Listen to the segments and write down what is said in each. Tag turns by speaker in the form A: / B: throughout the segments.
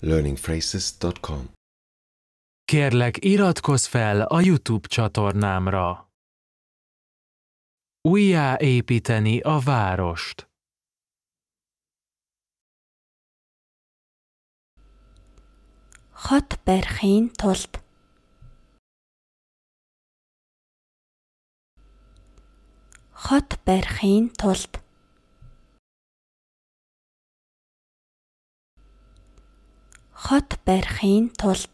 A: learningphrases.com
B: Kérlek iratkozz fel a YouTube csatornámra. Újjáépíteni a várost.
C: Хот барихын тулд Хот барихын тулд Хот барихын тулд.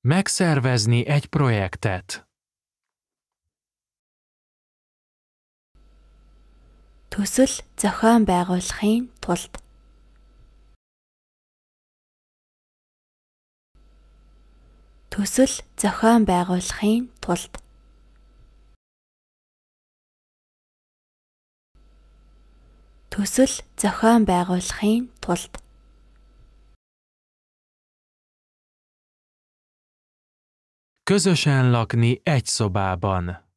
B: Megszervezni egy projektet.
C: төсөл зохион байгуулахын тулд. Төсөл зохион байгуулахын тулд төсөл зохион байгуулахын тулд.
B: Közösen lakni egy szobában.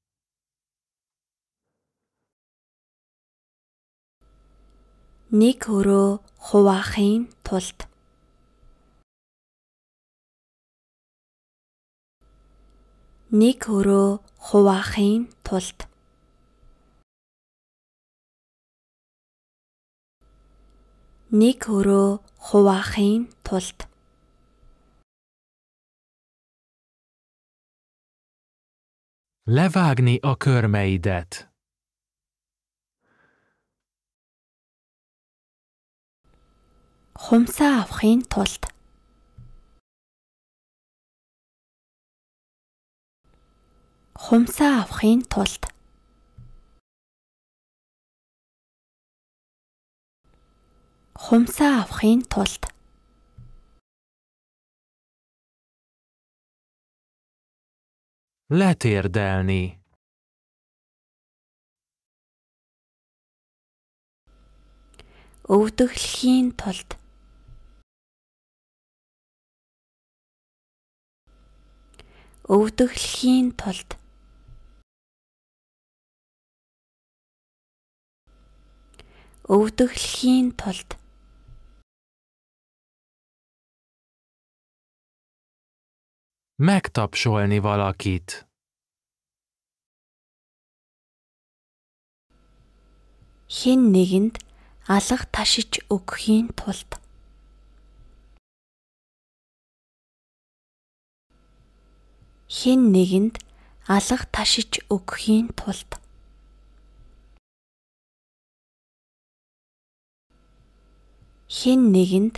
C: нэг өрөө хуваахын тулд. Нэг өрөө хуваахын тулд нэг өрөө хуваахын тулд
B: Levágni a körmeidet.
C: хумсаа авахын тулд хумсаа авахын тулд хумсаа авахын тулд.
B: Letérdelni.
C: өвдөглөхийн тулд. Өвдөглөхийн тулд. Өвдөглөхийн тулд
B: Megtapsolni valakit.
C: хэн нэгэнд алга ташиж өгөхийн тулд. Хэн нэгэнд алга ташиж өгөхийн тулд. Хэн нэгэнд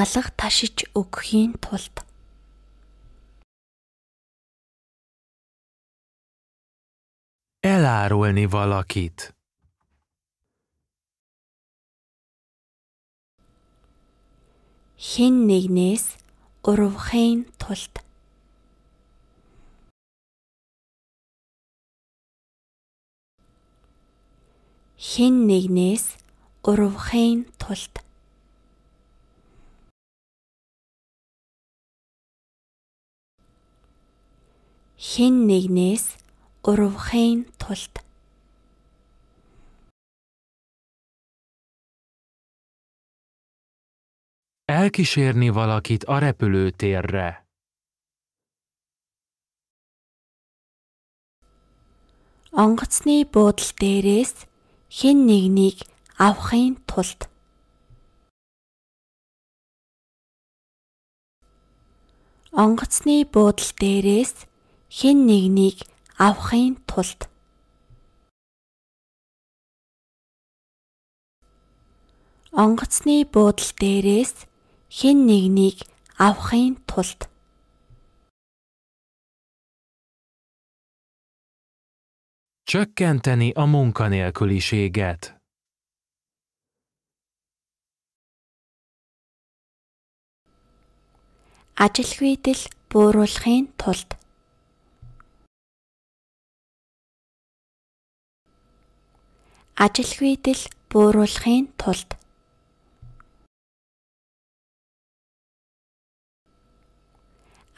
C: алга ташиж өгөхийн тулд
B: Elárulni valakit.
C: хэн нэгнээс урвахын тулд хэн нэгнээс урвахын тулд хэн нэгнээс урвахын тулд
B: Elkísérni valakit a repülőtérre.
C: онгоцны буудал дээрээс хэн нэгнийг авахын тулд онгоцны буудал дээрээс хэн нэгнийг авахын тулд. Онгоцны буудал дээрээс хэн нэгнийг авахын тулд.
B: Csökkenteni a munkanélküliséget.
C: ажилгүйдэл бууруулахын тулд ажилгүйдэл бууруулахын тулд.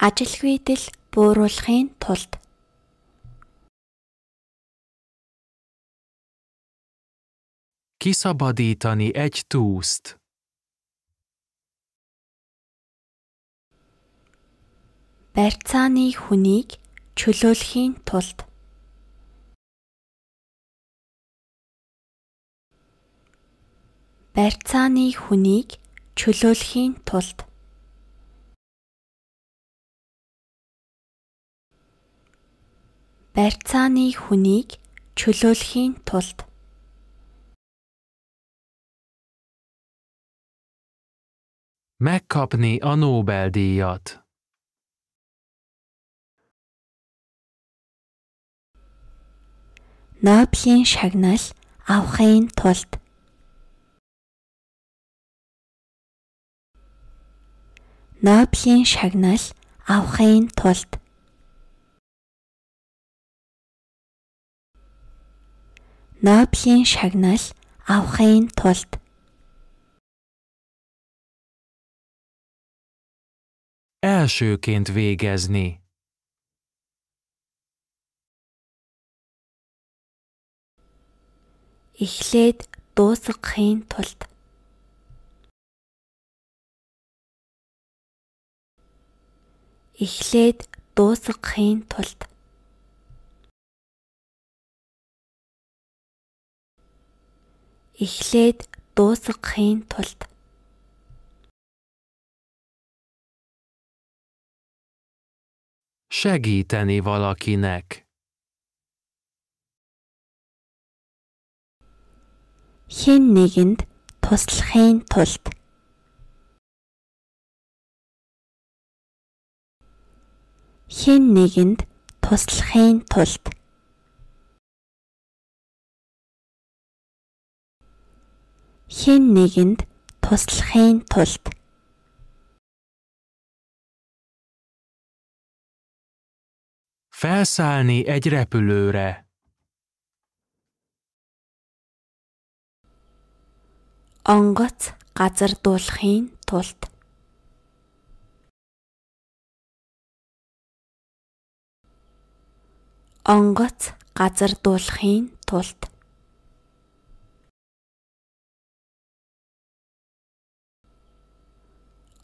C: Ажилгүйдэл бууруулахын тулд.
B: Kiszabadítani egy túszt.
C: Барьцааны хүнийг чөлөөлөхийн тулд Барьцааны хүнийг чөлөөлөхийн тулд. Барьцааны хүнийг чөлөөлөхийн тулд.
B: Megkapni a Nobel-díjat.
C: Нобелийн шагнал авахын тулд Нобелийн шагнал авахын тулд. Нобелийн шагнал авахын тулд.
B: Elsőként végezni.
C: эхлээд дуусгахын тулд эхлээд дуусгахын тулд. Эхлээд дуусгахын тулд.
B: Segíteni valakinek.
C: хэн нэгэнд туслахын тулд хэн нэгэнд туслахын тулд. Хэн нэгэнд туслахын тулд.
B: Felszállni egy repülőre.
C: онгоц газар дуулахын тулд онгоц газар дуулахын тулд.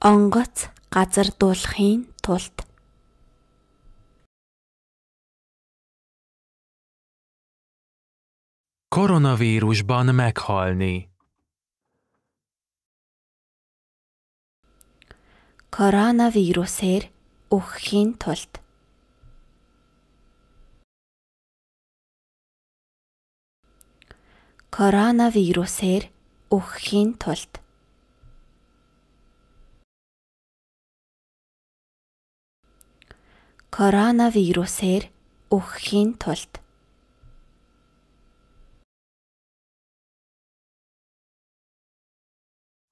C: Онгоц газар дуулахын тулд.
B: Koronavírusban meghalni.
C: коронавирусээр үхэхийн тулд коронавирусээр үхэхийн тулд коронавирусээр үхэхийн тулд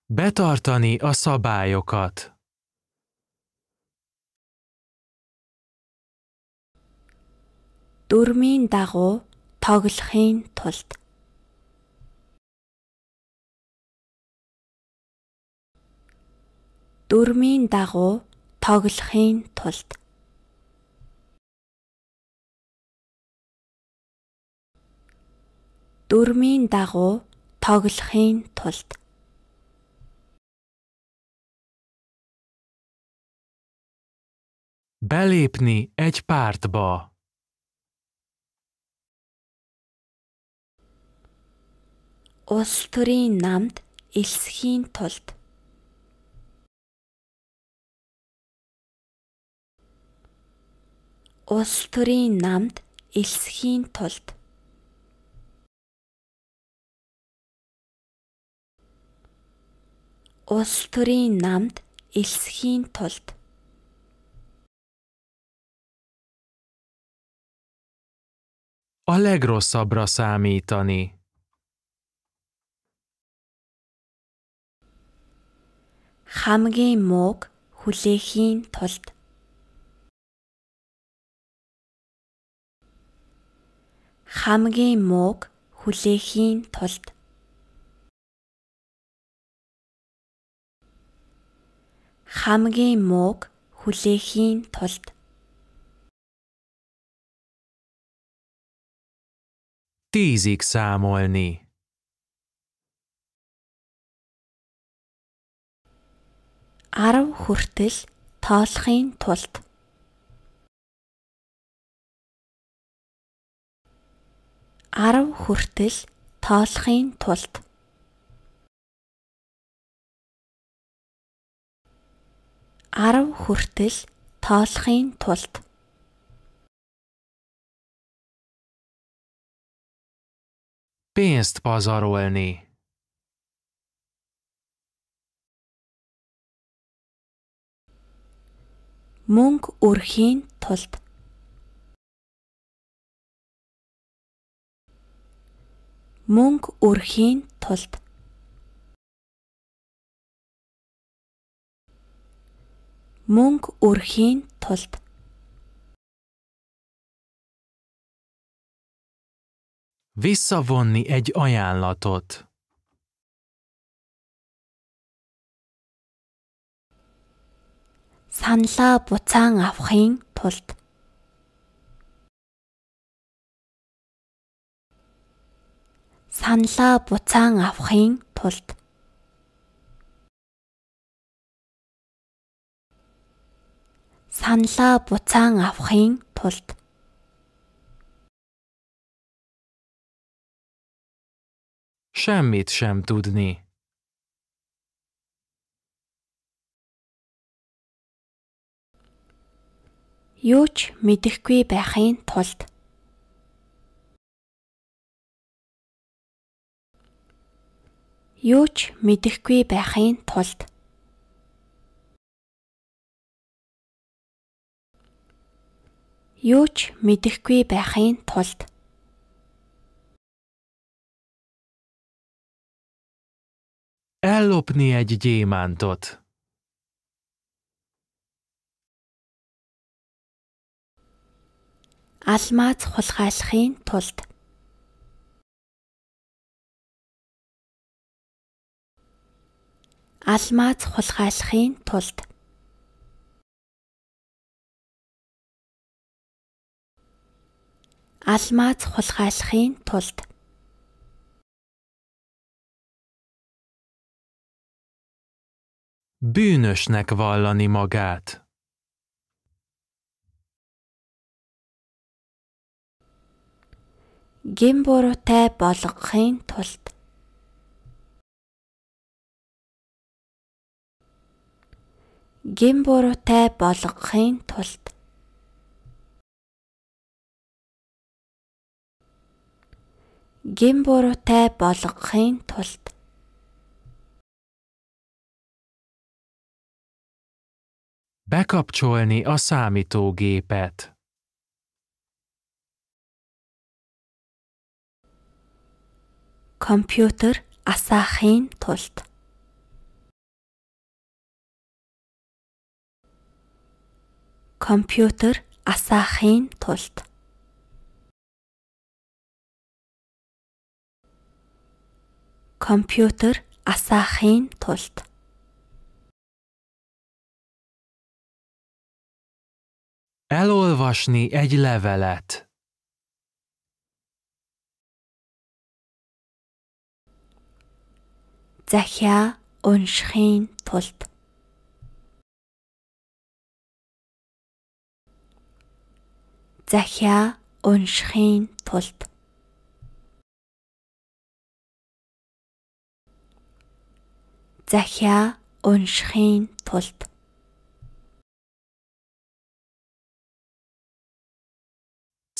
B: Betartani a szabályokat.
C: дүрмийн дагуу тоглохын тулд дүрмийн дагуу тоглохын тулд. дүрмийн дагуу тоглохын тулд.
B: Belépni egy pártba.
C: улс төрийн намд элсхийн тулд улс төрийн намд элсхийн тулд. Улс төрийн намд элсхийн тулд.
B: A legrosszabbra számítani.
C: хамгийн мууг хүлээхийн тулд хамгийн мууг хүлээхийн тулд. Хамгийн мууг хүлээхийн тулд.
B: Tízig számolni.
C: Арав хүртэл тоолохын тулд. 10 хүртэл тоолохын тулд. 10 хүртэл тоолохын тулд.
B: Pénzt pazarolni.
C: мөнгө өрхийн тулд мөнгө өрхийн тулд. Мөнгө өрхийн тулд.
B: Visszavonni egy ajánlatot.
C: саналаа буцаан авахын тулд саналаа буцаан авахын тулд. Саналаа буцаан авахын тулд.
B: Semmit sem tudni.
C: юу ч мэдэхгүй байхын тулд юу ч мэдэхгүй байхын тулд. Юу ч мэдэхгүй байхын тулд.
B: Ellopni egy gyémántot.
C: алмаз хулгайлахын тулд алмаз хулгайлахын тулд. Алмаз хулгайлахын тулд.
B: Bűnösnek vallani magát.
C: гин буруутай болгохын тулд гин буруутай болгохын тулд. Гин буруутай болгохын тулд.
B: Bekapcsolni a számítógépet.
C: компьютер асаахын тулд компьютер асаахын тулд. Компьютер асаахын тулд.
B: Elolvasni egy levelet.
C: захиа уншихын тулд захиа уншихын тулд. Захиа уншихын тулд.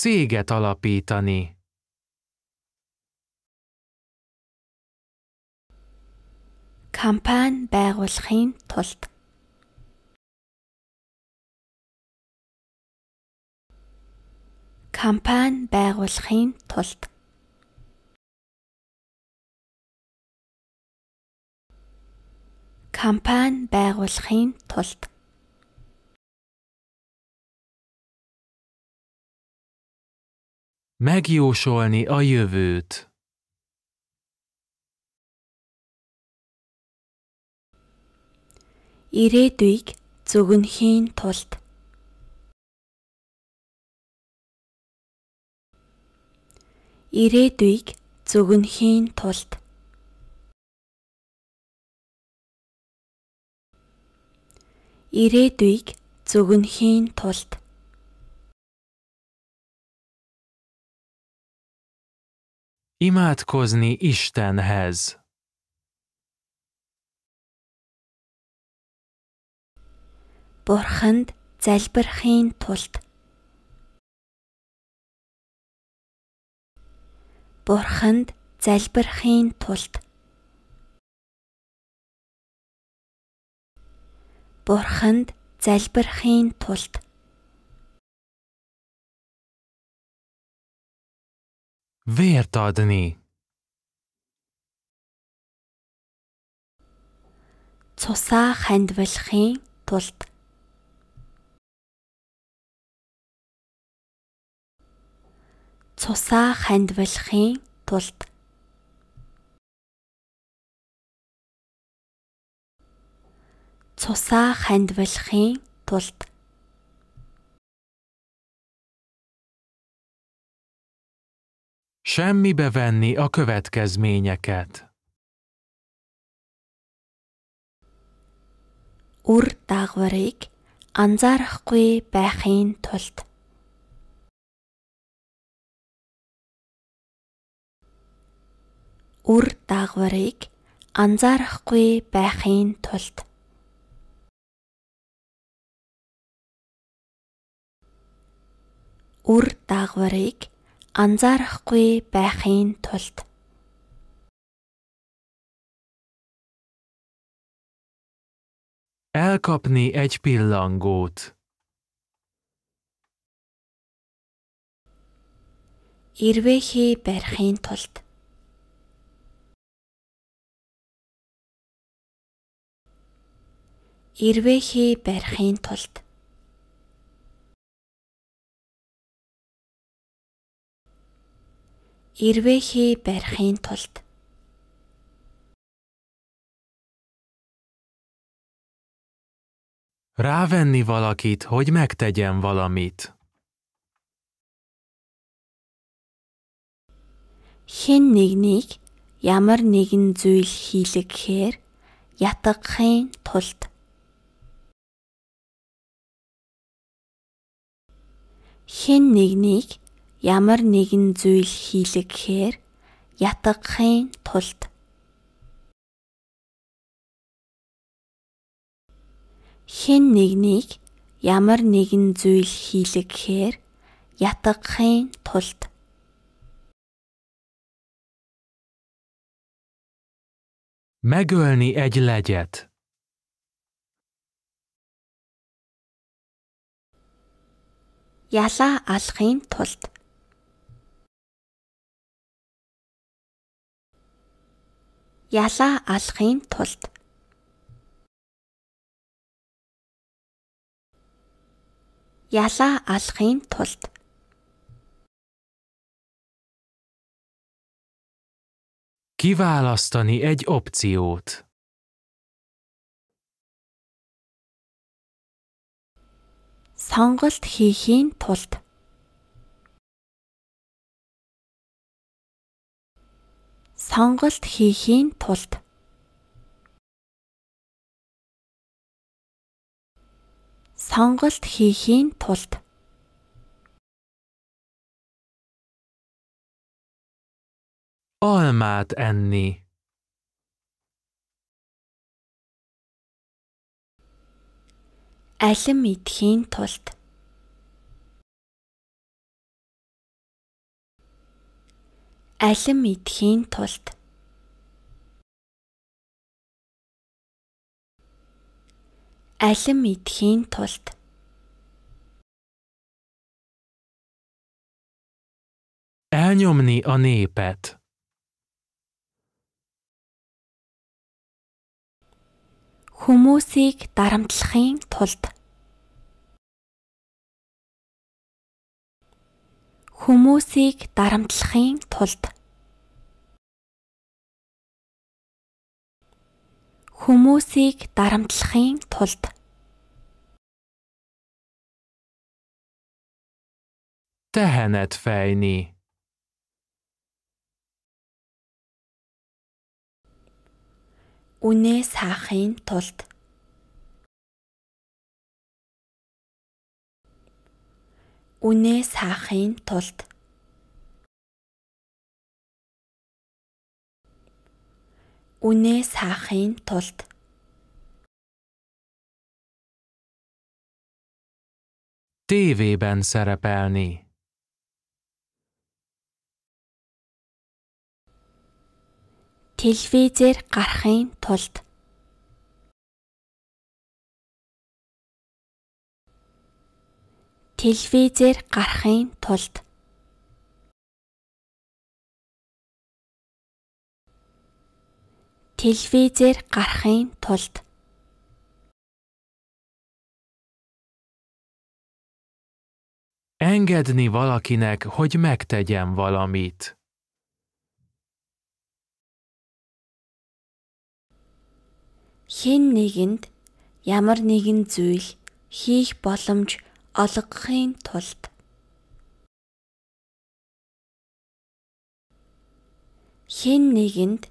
B: Céget alapítani.
C: компани байгуулахын тулд компани байгуулахын тулд. Компани байгуулахын тулд.
B: Megjósolni a jövőt.
C: ирээдүйг зөвгөнхийн тулд ирээдүйг зөвгөнхийн тулд. Ирээдүйг зөгнөхийн тулд.
B: Imádkozni Istenhez.
C: Бурханд залбирахын тулд Бурханд залбирахын тулд. Бурханд залбирахын тулд.
B: Vért adni.
C: цусаа хандвалахын тулд цусаа хандвалахын тулд. Цусаа хандвалахын тулд.
B: Semmibe venni a következményeket.
C: үр дагаврыг анзаарахгүй байхын тулд үр дагаврыг анзаарахгүй байхын тулд. Үр дагаврыг анзаарахгүй байхын тулд.
B: Elkapni egy pillangót.
C: ирвэхий барихын тулд ирвэхий барихын тулд. Ирвэхий барихын тулд.
B: Rávenni valakit, hogy megtegyen valamit.
C: хэн нэгнийг ямар нэгэн зүйл хийлгэхээр ятгахын тулд хэн нэгнийг ямар нэгэн зүйл хийлгэхээр ятгахын тулд хэн нэгнийг ямар нэгэн зүйл хийлгэхээр ятгахын тулд
B: Megölni egy legyet.
C: ялаа алахын тулд ялаа алахын тулд ялаа алахын тулд
B: Kiválasztani egy opciót.
C: Сонголт хийхийн тулд. сонголт хийхийн тулд. сонголт хийхийн тулд.
B: Almát enni.
C: алим идэхийн тулд алим идэхийн тулд алим идэхийн тулд
B: Elnyomni a népet.
C: Хүмүүсийг дарамтлахын тулд. Хүмүүсийг дарамтлахын тулд. Хүмүүсийг дарамтлахын тулд.
B: Tehenet fejni.
C: үнээ саахын тулд. үнээ саахын тулд. үнээ саахын тулд.
B: Tévében szerepelni
C: телевизээр гарахын тулд. Телевизээр гарахын тулд. Телевизээр гарахын тулд.
B: Engedni valakinek, hogy megtegyen valamit.
C: Хэн нэгэнд ямар нэгэн зүйл хийх боломж олгохын тулд. Хэн нэгэнд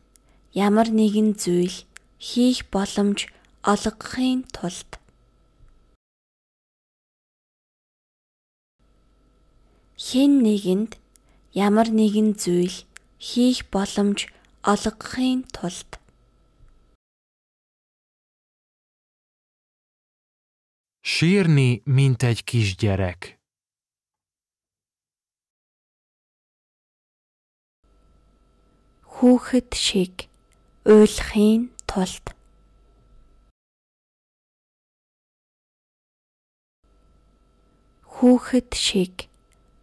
C: ямар нэгэн зүйл хийх боломж олгохын тулд. Хэн нэгэнд ямар нэгэн зүйл хийх боломж олгохын тулд
B: Sírni, mint egy kisgyerek.
C: хүүхэд шиг уйлахын тулд. Хүүхэд шиг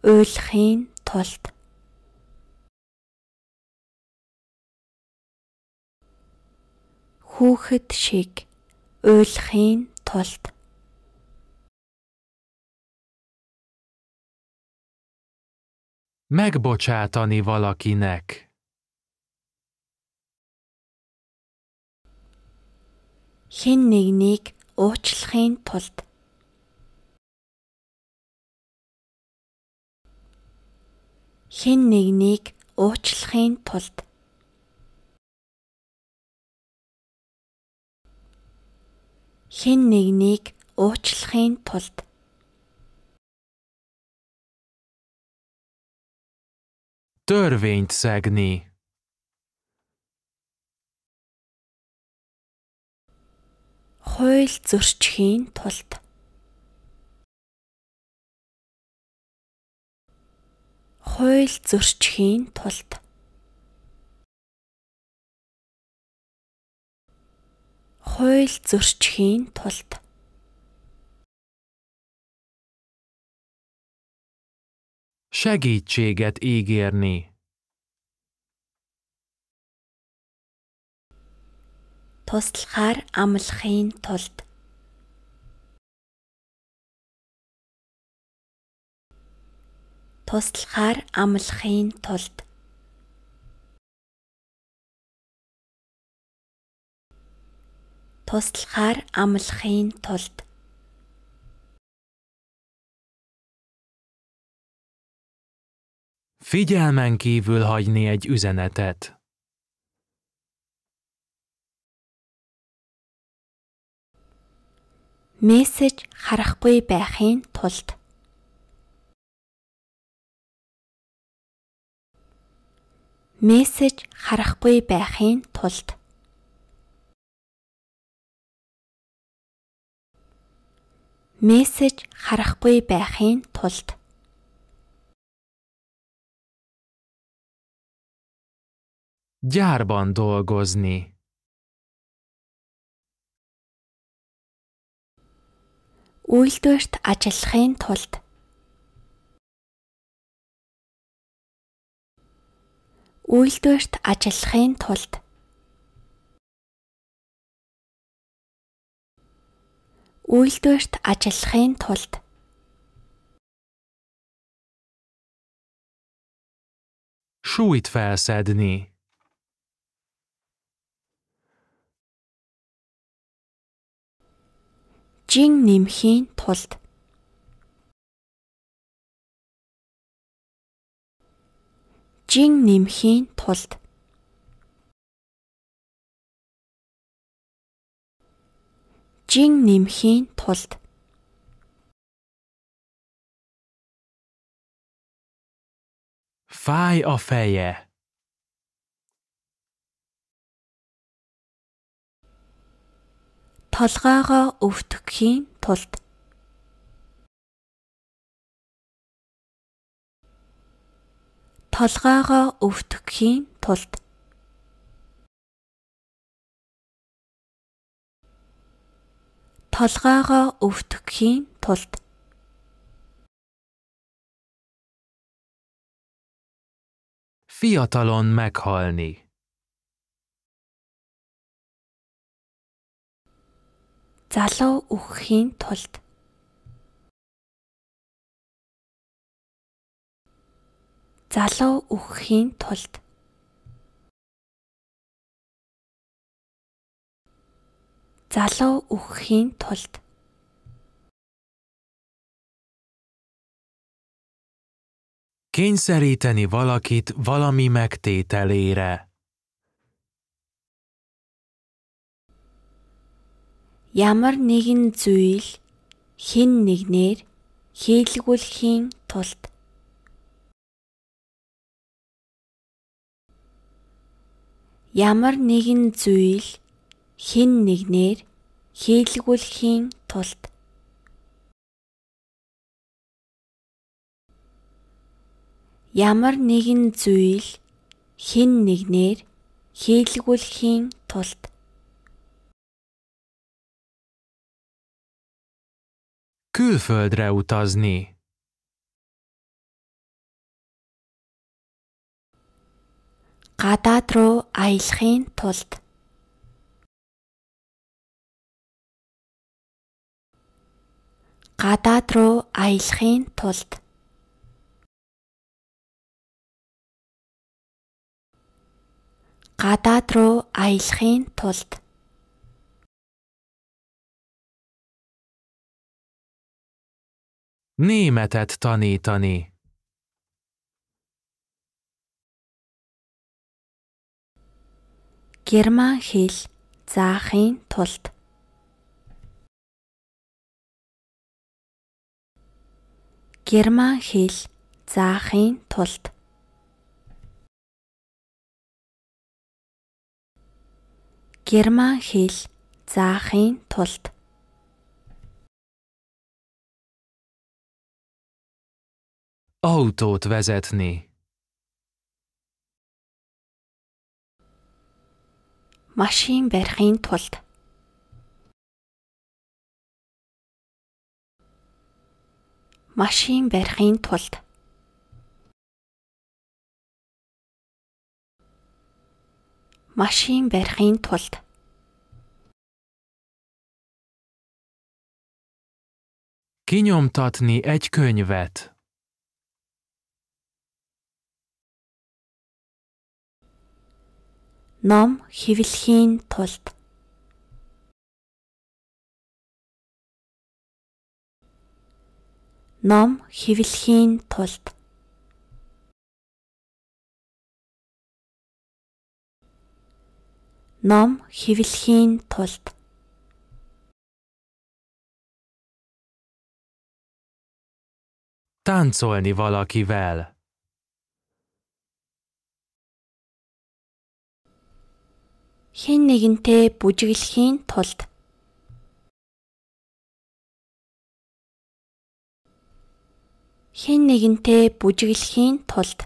C: уйлахын тулд. Хүүхэд шиг уйлахын тулд
B: Megbocsátani valakinek.
C: хэн нэгнийг уучлахын тулд. Хэн нэгнийг уучлахын тулд. Хэн нэгнийг уучлахын тулд
B: Törvényt szegni.
C: хууль зөрчихийн тулд. Хууль зөрчихийн тулд. Хууль зөрчихийн тулд
B: Segítséget ígérni.
C: туслахаар амлахын тулд. Туслахаар амлахын тулд. Туслахаар амлахын тулд
B: Figyelmen kívül hagyni egy üzenetet.
C: мессеж харахгүй байхын тулд мессеж харахгүй байхын тулд мессеж харахгүй байхын тулд
B: Gyárban dolgozni.
C: үйлдвэрт ажиллахын тулд үйлдвэрт ажиллахын тулд үйлдвэрт ажиллахын тулд
B: Súlyt felszedni.
C: жин нэмхийн тулд. Жин нэмхийн тулд. Жин нэмхийн тулд.
B: Fai ofeje.
C: толгойгоо өвтгөхийн тулд толгойгоо өвтгөхийн тулд толгойгоо өвтгөхийн тулд
B: Fiatalon meghalni.
C: залуу үхэхийн тулд залуу үхэхийн тулд залуу үхэхийн тулд
B: Kényszeríteni valakit valami megtételére.
C: Ямар нэгэн зүйл хэн нэгнээр хийлгүүлэхийн тулд. Ямар нэгэн зүйл хэн нэгнээр хийлгүүлэхийн тулд. Ямар нэгэн зүйл хэн нэгнээр хийлгүүлэхийн тулд
B: Külföldre utazni.
C: гадаад руу аялахын тулд гадаад руу аялахын тулд гадаад руу аялахын тулд
B: Németet tanítani.
C: герман хэл заахын тулд. Герман хэл заахын тулд. Герман хэл заахын тулд
B: Autót vezetni.
C: машин барихын тулд машин барихын тулд машин барихын тулд
B: Kinyomtatni egy könyvet.
C: Ном хэвлэхийн тулд. Ном хэвлэхийн тулд. Ном хэвлэхийн тулд.
B: Táncolni valakivel.
C: Хэн нэгэнтэй бүжиглэхийн тулд. Хэн нэгэнтэй бүжиглэхийн тулд.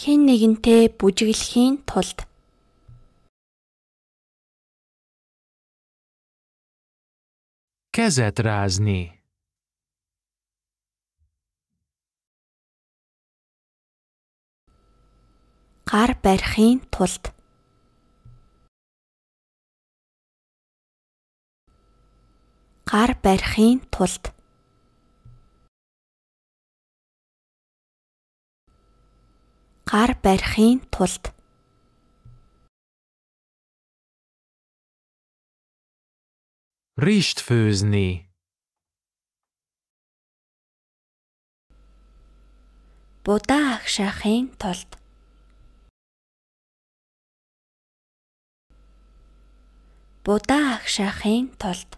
C: Хэн нэгэнтэй бүжиглэхийн тулд.
B: Kezet rázni.
C: Гар барихын тулд. Гар барихын тулд. Гар барихын тулд.
B: Rist főzni.
C: будаа агшаахын тулд будаа агшаахын тулд.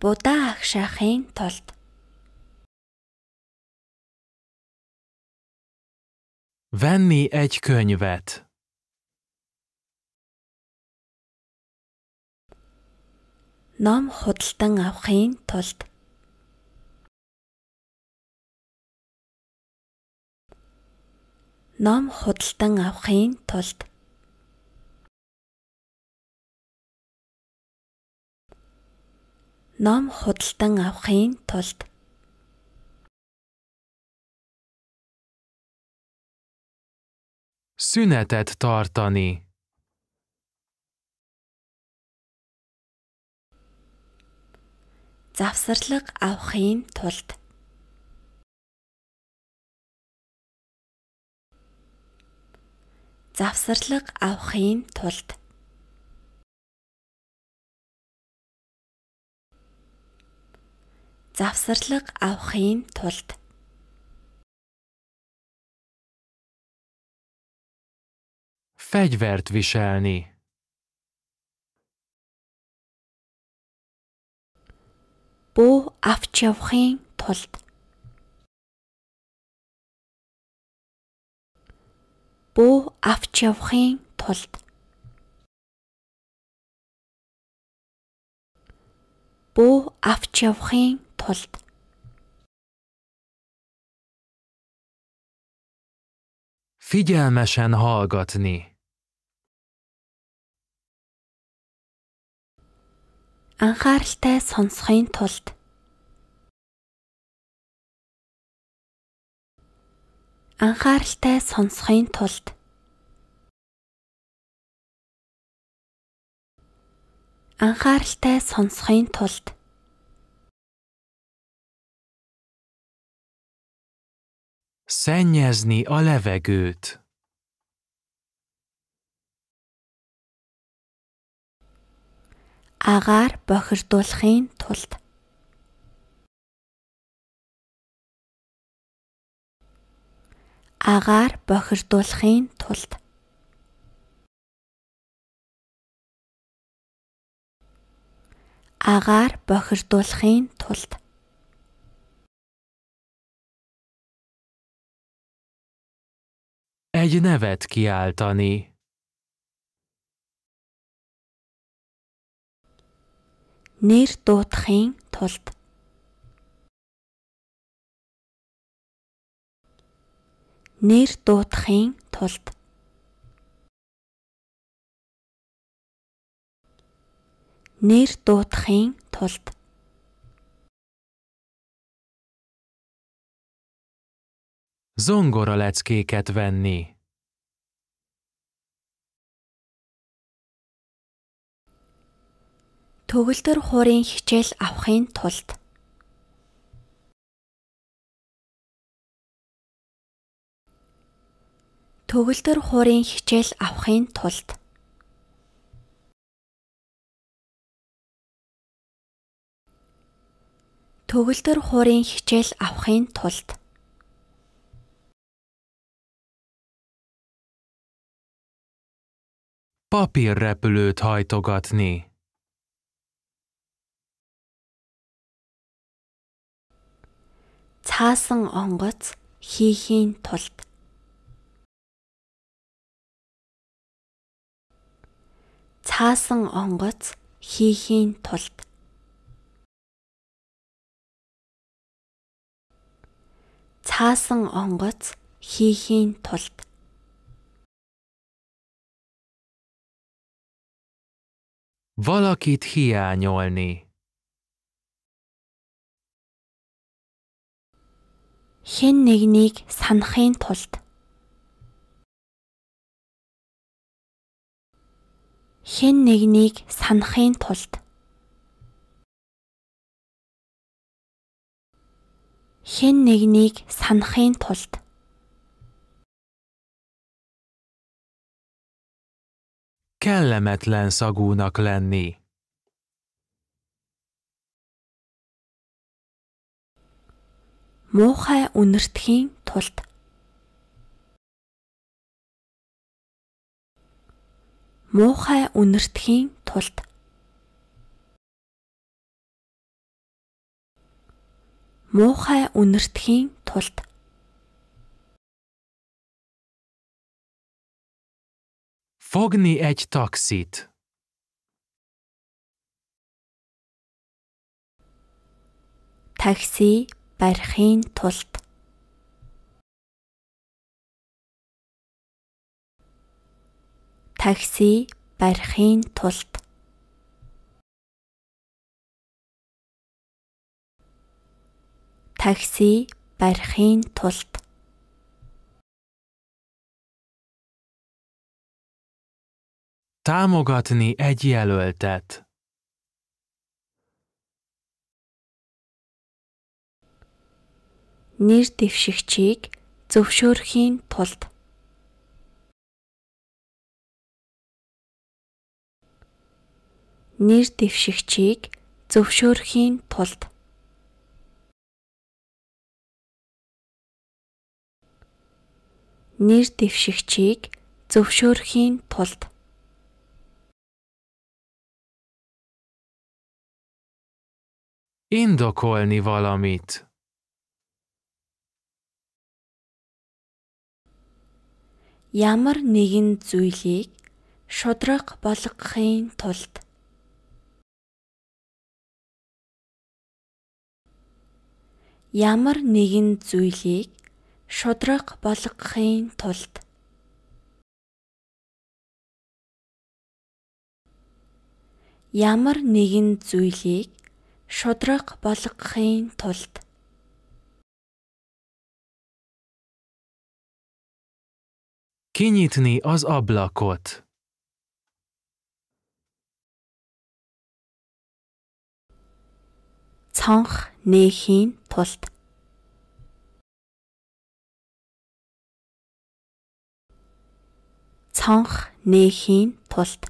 C: Будаа агшаахын тулд.
B: Venni egy könyvet.
C: Ном худалдан авахын тулд. Ном худалдан авахын тулд. ном худалдан авахын тулд.
B: Szünetet tartani.
C: завсарлаг авахын тулд завсарлаг авахын тулд. Завсарлаг авахын тулд.
B: Fegyvert viselni.
C: бүү авч явахын тулд бүү авч явахын тулд. Бүү авч явахын тулд.
B: Figyelmesen hallgatni.
C: анхааралтай сонсохын тулд анхааралтай сонсохын тулд. анхааралтай сонсохын тулд.
B: Szennyezni a levegőt.
C: агаар бохирдуулахын тулд агаар бохирдуулахын тулд. Агаар бохирдуулахын тулд.
B: Egy nevet kiáltani.
C: нэр дуудахын тулд нэр дуудахын тулд. Нэр дуудахын тулд.
B: Zongora leckéket venni.
C: төгөлдөр хуурын хичээл авахын тулд төгөлдөр хуурын хичээл авахын тулд. Төгөлдөр хуурын хичээл авахын тулд.
B: Papírrepülőt hajtogatni.
C: цаасан онгоц хийхийн тулд цаасан онгоц хийхийн тулд. Цаасан онгоц хийхийн тулд.
B: Valakit hiányolni.
C: хэн нэгнийг санахын тулд хэн нэгнийг санахын тулд. Хэн нэгнийг санахын тулд.
B: Kellemetlen szagúnak lenni.
C: муухай үнэртгэхийн тулд муухай үнэртгэхийн тулд. Муухай үнэртгэхийн тулд.
B: Fogni egy taxit.
C: такси барихын тулд такси барихын тулд. Такси барихын тулд.
B: Támogatni egy jelöltet.
C: нэр дэвшигчийг зөвшөөрөхийн тулд нэр дэвшигчийг зөвшөөрөхийн тулд. Нэр дэвшигчийг зөвшөөрөхийн тулд.
B: Indokolni valamit.
C: ямар нэгэн зүйлийг шудраг болгохын тулд ямар нэгэн зүйлийг шудраг болгохын тулд ямар нэгэн зүйлийг шудраг болгохын тулд
B: Kinyitni az ablakot.
C: цонх нээхийн тулд цонх нээхийн тулд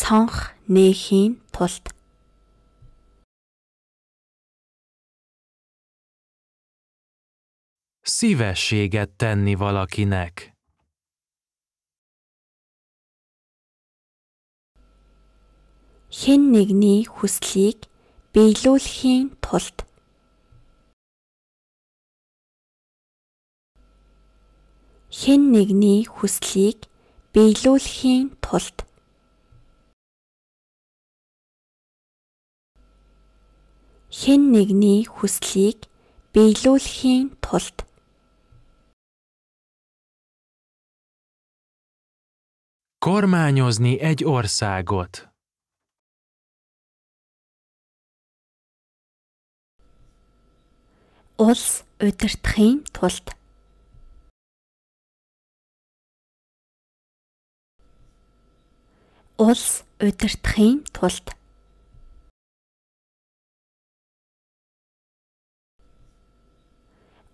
C: цонх нээхийн тулд
B: Szívességet tenni valakinek.
C: Хэн нэгний хүслийг биелүүлэхийн тулд. Хэн нэгний хүслийг биелүүлэхийн тулд. Хэн нэгний хүслийг биелүүлэхийн тулд.
B: Kormányozni egy országot.
C: Улс удирдахын тулд. Улс удирдахын тулд.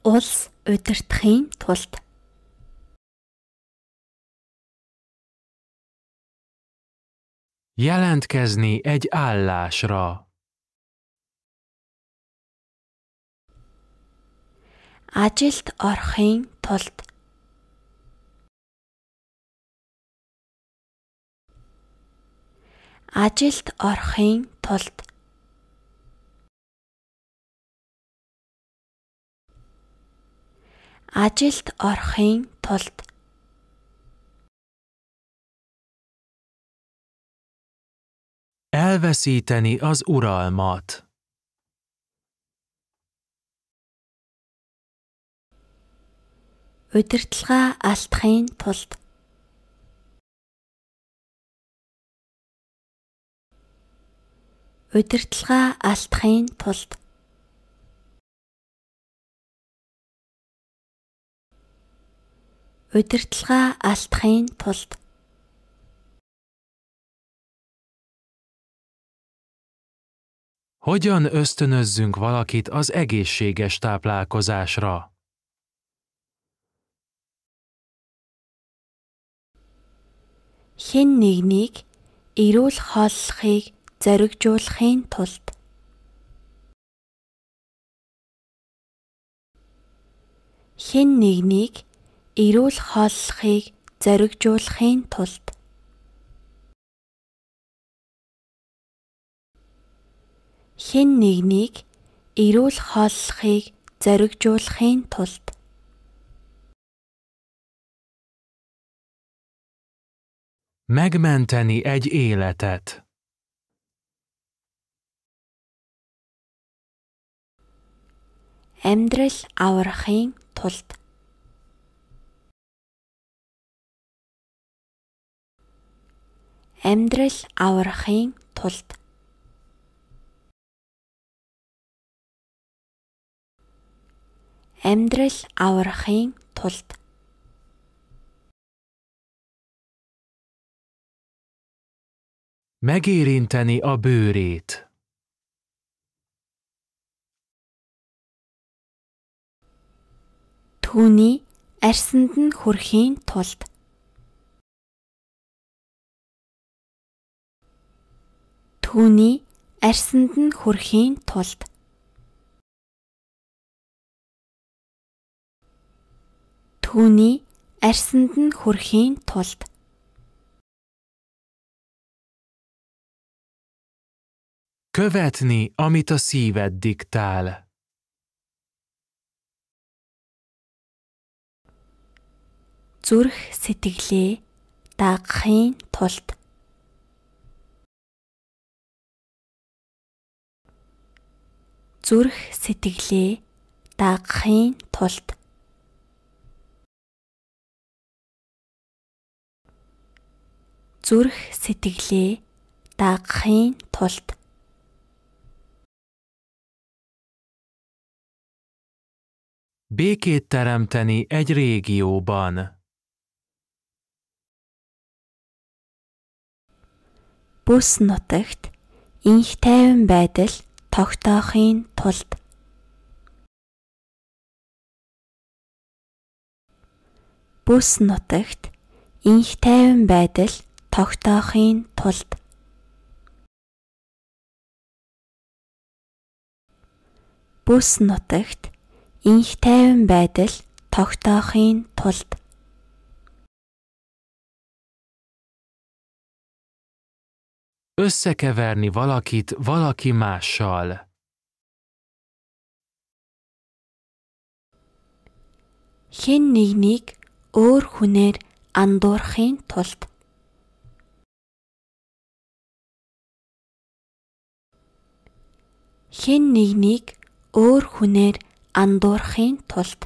C: Улс удирдахын тулд.
B: Jelentkezni egy állásra.
C: Ажилд орохын тулд. Ажилд орохын тулд. Ажилд орохын тулд.
B: Elveszíteni az uralmat.
C: Удирдлагаа алдахын тулд. Удирдлагаа алдахын тулд. Удирдлагаа алдахын тулд.
B: Hogyan ösztönözzünk valakit az egészséges táplálkozásra?
C: Хэн нэгнийг эрүүл хооллохыг зоригжуулахын тулд. Хэн нэгнийг эрүүл хооллохыг зоригжуулахын тулд. Хэн нэгнийг эрүүл хооллохыг зоригжуулахын тулд
B: Megmenteni egy életet.
C: амьдрал аврахын тулд амьдрал аврахын тулд амьдрал аврахын тулд
B: Megérinteni a bőrét.
C: түүний арсанд нь хүрэхийн тулд. Түүний арсанд нь хүрэхийн тулд. Түүний арсанд нь хүрэхийн тулд
B: Követni, amit a szíved diktál.
C: зүрх сэтгэлээ дагахын тулд. Зүрх сэтгэлээ дагахын тулд. Зүрх сэтгэлээ дагахын тулд
B: Békét teremteni egy régióban.
C: бүс нутагт инх тайван байдал тогтоохын тулд бүс нутагт инх тайван байдал тогтоохын тулд бүс нутагт инх тайван байдал тогтоохын тулд
B: Összekeverni valakit valaki mással.
C: хэн нэгнийг өөр хүнээр андуурахын тулд хэн нэгнийг өөр хүнээр андуурахын тулд.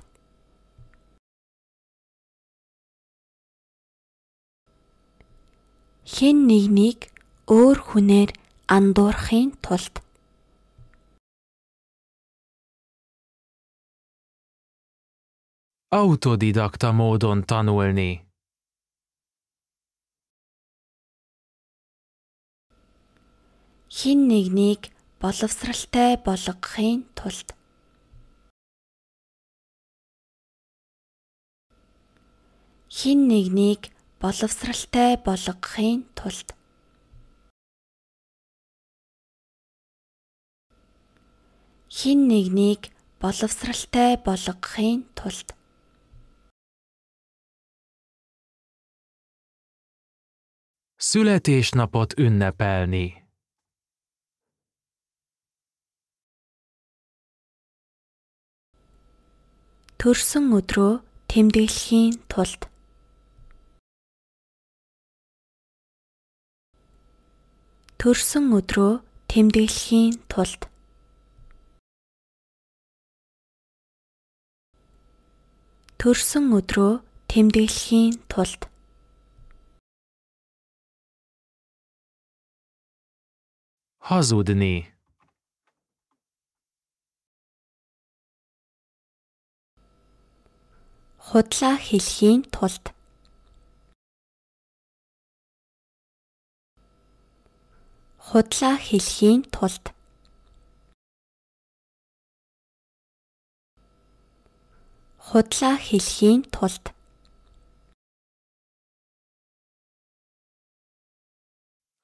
C: Хэн нэгнийг өөр хүнээр андуурахын тулд.
B: Autodidakta módon tanulni.
C: хэн нэгнийг боловсралтай болгохын тулд хэн нэгнийг боловсралтай болгохын тулд. Хэн нэгнийг боловсралтай болгохын тулд.
B: Születésnapot ünnepelni.
C: төрсөн өдрөө тэмдэглэхийн тулд төрсөн өдрөө тэмдэглэхийн тулд. төрсөн өдрөө тэмдэглэхийн тулд.
B: Hazudni.
C: худлаа хэлхийн тулд худлаа хэлхийн тулд. Худлаа хэлхийн тулд.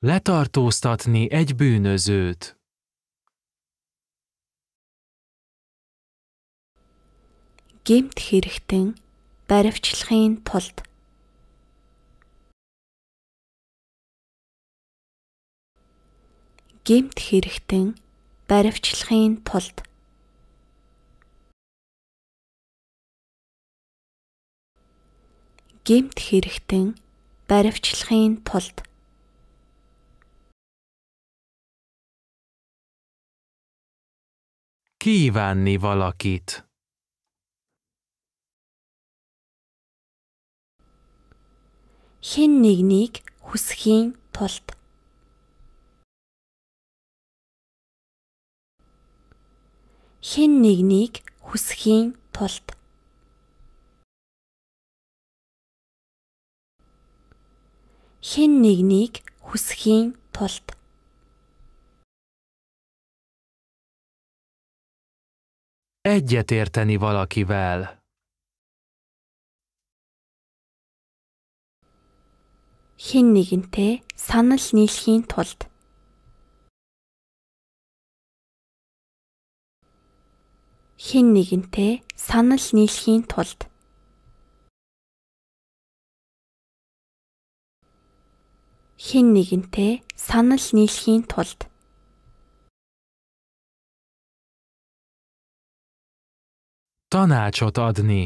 B: Letartóztatni egy bűnözőt.
C: гемт хэрэгтэн баривчлахын тулд гемт хэрэгтэн баривчлахын тулд. Гемт хэрэгтэн баривчлахын тулд.
B: Kívánni valakit.
C: хэн нэгнийг хүсхийн тулд хэн нэгнийг хүсхийн тулд. Хэн нэгнийг хүсхийн тулд.
B: Egyetérteni valakivel.
C: хэн нэгэнтэй санал нийлхийн тулд хэн нэгэнтэй санал нийлхийн тулд. Хэн нэгэнтэй санал нийлхийн тулд.
B: Tanácsot adni.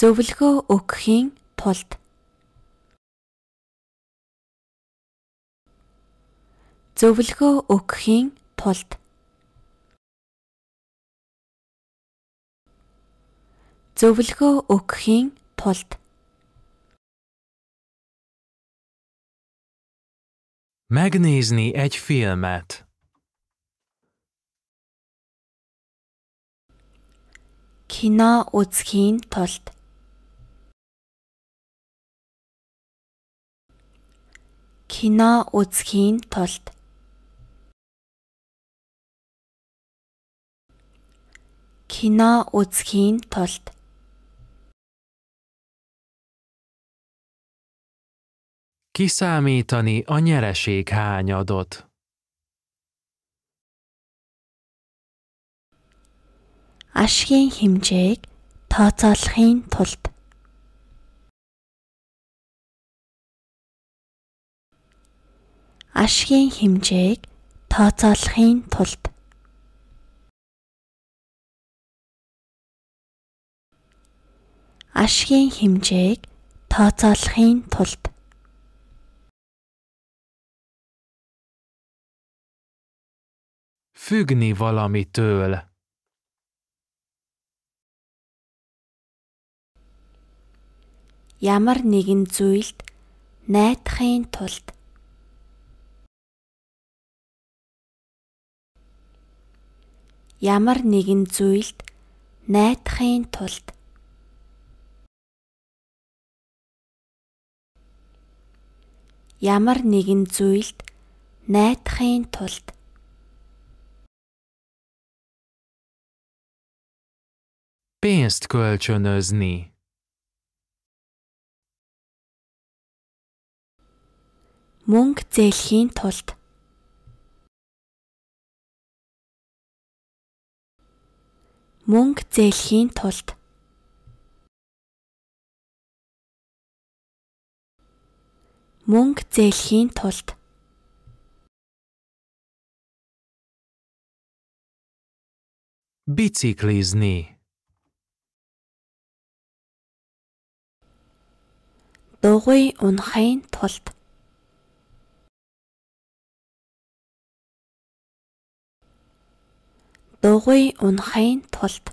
C: зөвлөгөө өгөхийн тулд зөвлөгөө өгөхийн тулд. Зөвлөгөө өгөхийн тулд.
B: Megnézni egy filmet.
C: кино үзэхийн тулд. Кино үзэхийн тулд кино үзэхийн тулд.
B: Kiszámítani a nyereség hányadot.
C: ашгийн хэмжээг тооцоолохын тулд. Ашгийн хэмжээг тооцоолохын тулд ашгийн хэмжээг тооцоолохын тулд.
B: Függni valamitől.
C: ямар нэгэн зүйлд найдахын тулд. Ямар нэгэн зүйлд найдахын тулд ямар нэгэн зүйлд найдахын тулд.
B: Pénzt kölcsönözni.
C: мөнгө зээлхийн тулд. Мөнгө зээлхийн тулд мөнгө зээлхийн тулд.
B: Biciklizni.
C: дугуй унахын тулд. Дугуй унахын тулд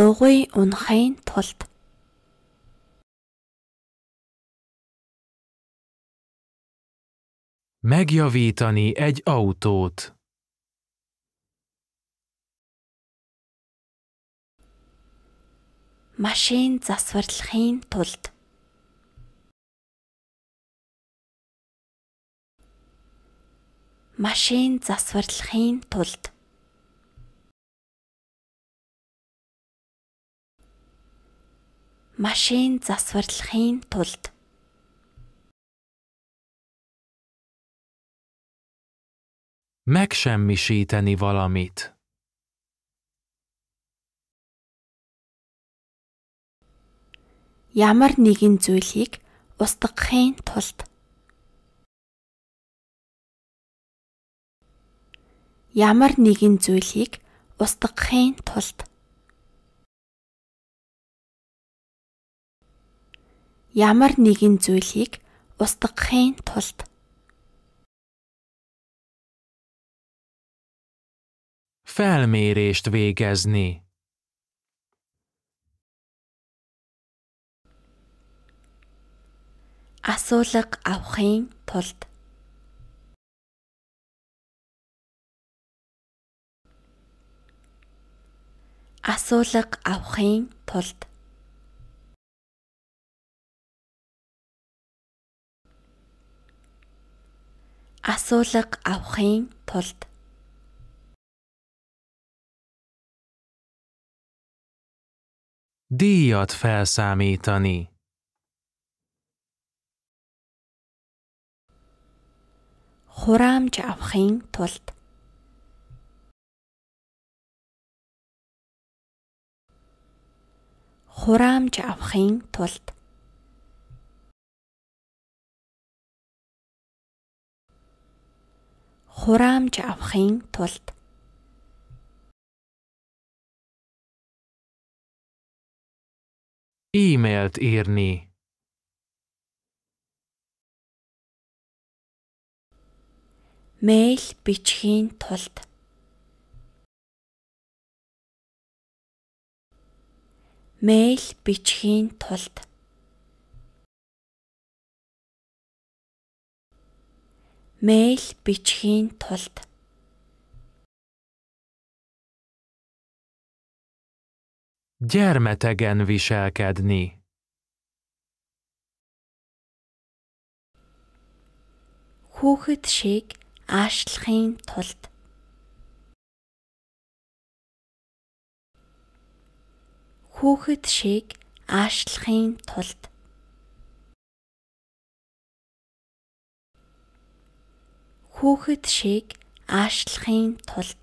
C: дугуй унахын тулд.
B: Megjavítani egy autót.
C: машин засварлахын тулд. Машин засварлахын тулд машин засварлахын тулд.
B: Megsemmisíteni valamit.
C: Ямар нэгэн зүйлийг устгахын тулд. Ямар нэгэн зүйлийг устгахын тулд Ямар нэгэн зүйлийг устгахын тулд.
B: Felmérést végezni.
C: асуулга авахын тулд. Асуулга авахын тулд асуулга авахын тулд.
B: Díjat felszámítani.
C: хураамж авахын тулд. Хураамж авахын тулд хураамж авахын тулд.
B: E-mailt írni.
C: мэйл бичхийн тулд. Мэйл бичхийн тулд мэйл бичхийн тулд.
B: Gyermetegen viselkedni.
C: хүүхэд шиг аашлахын тулд. Хүүхэд шиг аашлахын тулд хүүхэд шиг аашлахын тулд.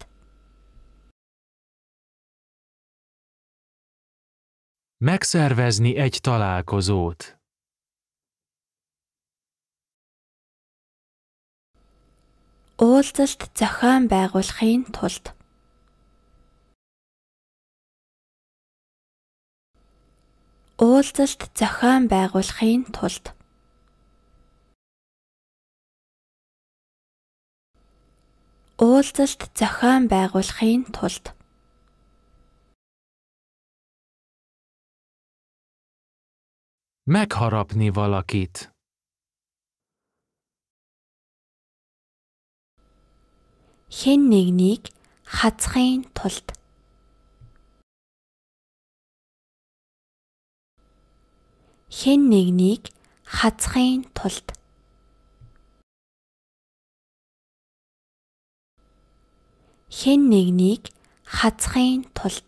B: Megszervezni egy találkozót.
C: уулзалт зохион байгуулахын тулд. Уулзалт зохион байгуулахын тулд уулзалт зохион байгуулахын тулд.
B: Megharapni valakit.
C: хэн нэгнийг хазахын тулд. Хэн нэгнийг хазахын тулд хэн нэгнийг хазахын тулд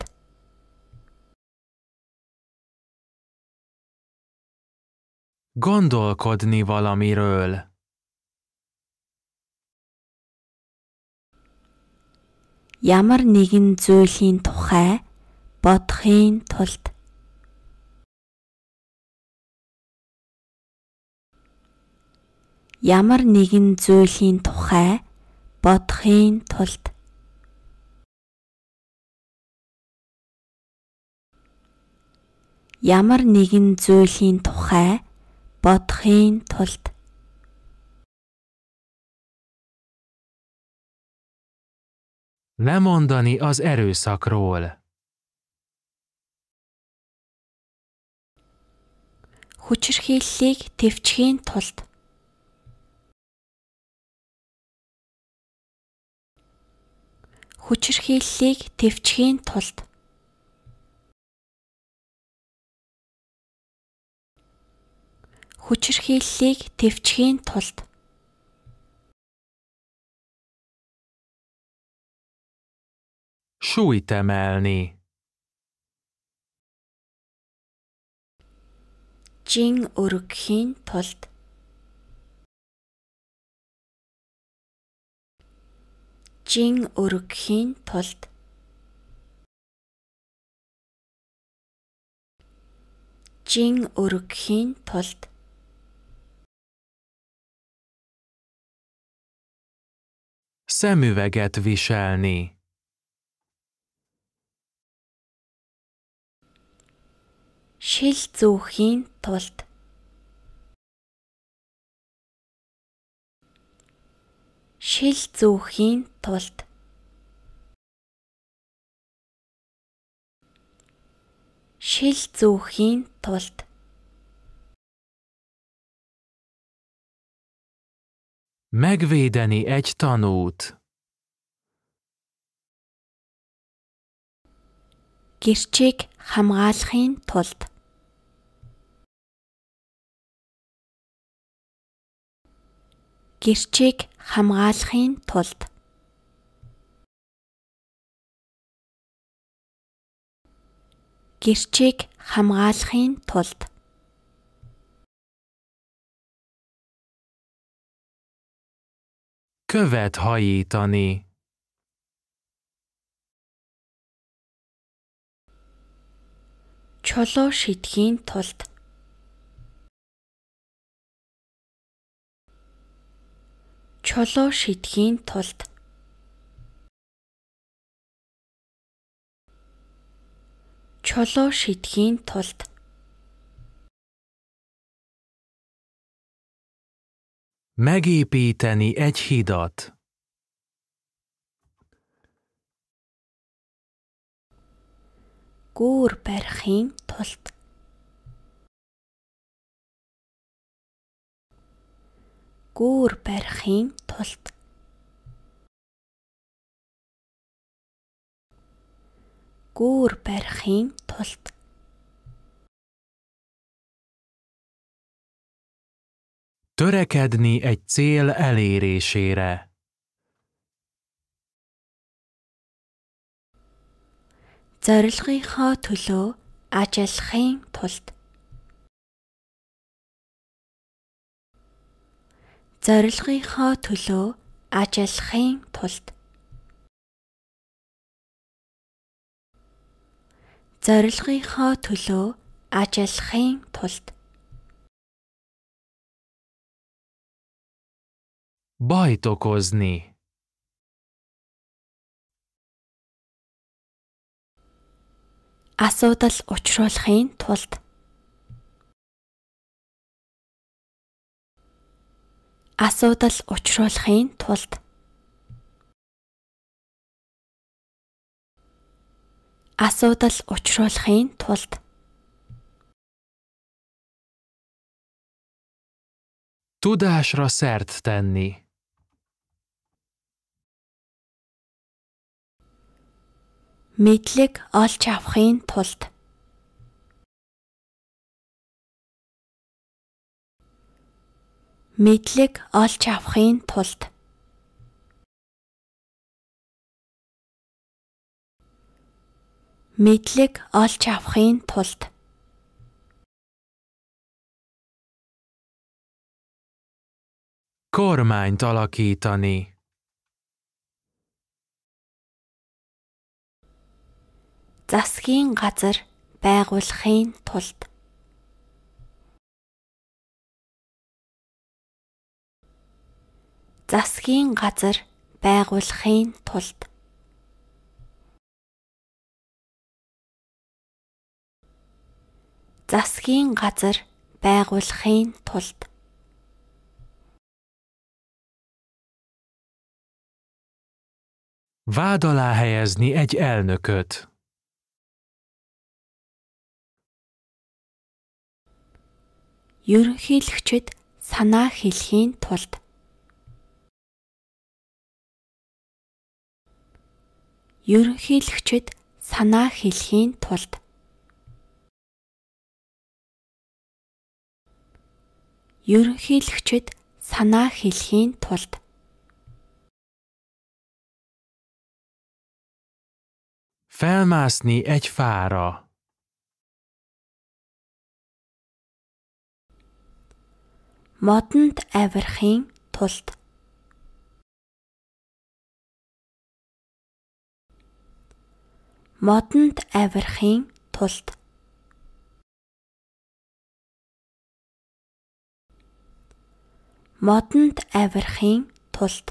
B: Gondolkodni valamiről.
C: ямар нэгэн зүйлийн тухай бодохын тулд ямар нэгэн зүйлийн тухай бодохын тулд ямар нэгэн зүйлийн тухай бодохын тулд
B: Lemondani az erőszakról.
C: хүчирхийллийг төвчхийн тулд хүчирхийллийг төвчхийн тулд хүчирхийллийг төвчхийн тулд.
B: Súlyt emelni.
C: жин өргөхийн тулд. Жин өргөхийн тулд. Жин өргөхийн тулд
B: Szemüveget viselni.
C: шил зүүхийн тулд шил зүүхийн тулд шил зүүхийн тулд
B: Megvédeni egy tanút.
C: гэрчийг хамгаалахын тулд. Гэрчийг хамгаалахын тулд. Гэрчийг хамгаалахын тулд
B: Követ hajítani.
C: чулуу шидэхийн тулд. Чулуу шидэхийн тулд. Чулуу шидэхийн тулд
B: Megépíteni egy hidat.
C: гүүр барихын тулд гүүр барихын тулд гүүр барихын тулд
B: Törekedni egy cél elérésére.
C: зорилгынхоо төлөө ажиллахын тулд. Зорилгынхоо төлөө ажиллахын тулд. Зорилгынхоо төлөө ажиллахын тулд
B: Bajt okozni.
C: асуудал учруулахын тулд асуудал учруулахын тулд асуудал учруулахын тулд
B: Tudásra szert tenni.
C: Мэдлэг олж авахын тулд мэдлэг олж авахын тулд мэдлэг олж авахын тулд
B: Kormányt alakítani.
C: Засгийн газар байгуулахын тулд. Засгийн газар байгуулахын тулд. Засгийн газар байгуулахын тулд.
B: Vád alá helyezni egy elnököt.
C: Ерөнхийлөгчд санаа хэлхийн тулд. Ерөнхийлөгчд санаа хэлхийн тулд. Ерөнхийлөгчд санаа хэлхийн тулд.
B: Felmászni egy fára.
C: модонд авирахын тулд. Модонд авирахын тулд. Модонд авирахын тулд.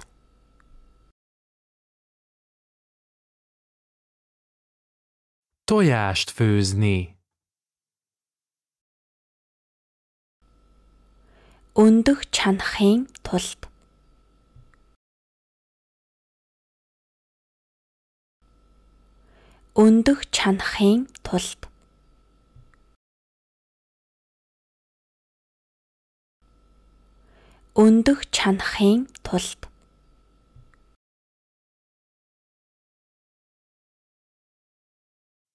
B: Tojást főzni.
C: Өндөх чанахын тулд. Өндөх чанахын тулд. Өндөх чанахын тулд.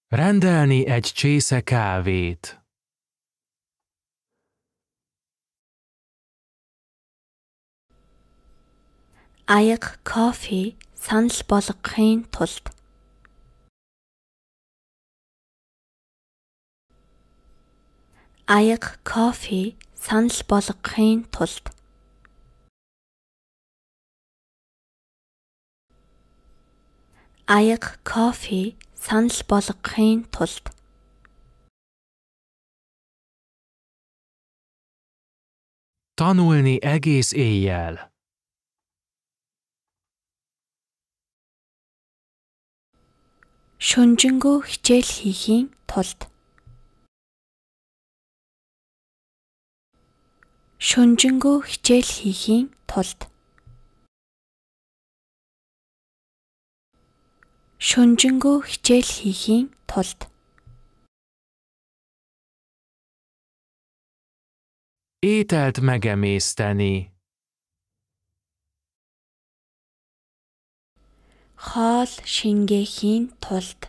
B: Rendelni egy csésze kávét.
C: Аяга кофе санал болгохын тулд. Аяга кофе санал болгохын тулд. Аяга кофе санал болгохын тулд.
B: Tanulni egész éjjel.
C: Шүнжэнгөө хичээл хийхийн тулд. шүнжэнгөө хичээл хийхийн тулд. шүнжэнгөө хичээл хийхийн тулд.
B: Ételt megemészteni.
C: хоол шингээхийн тулд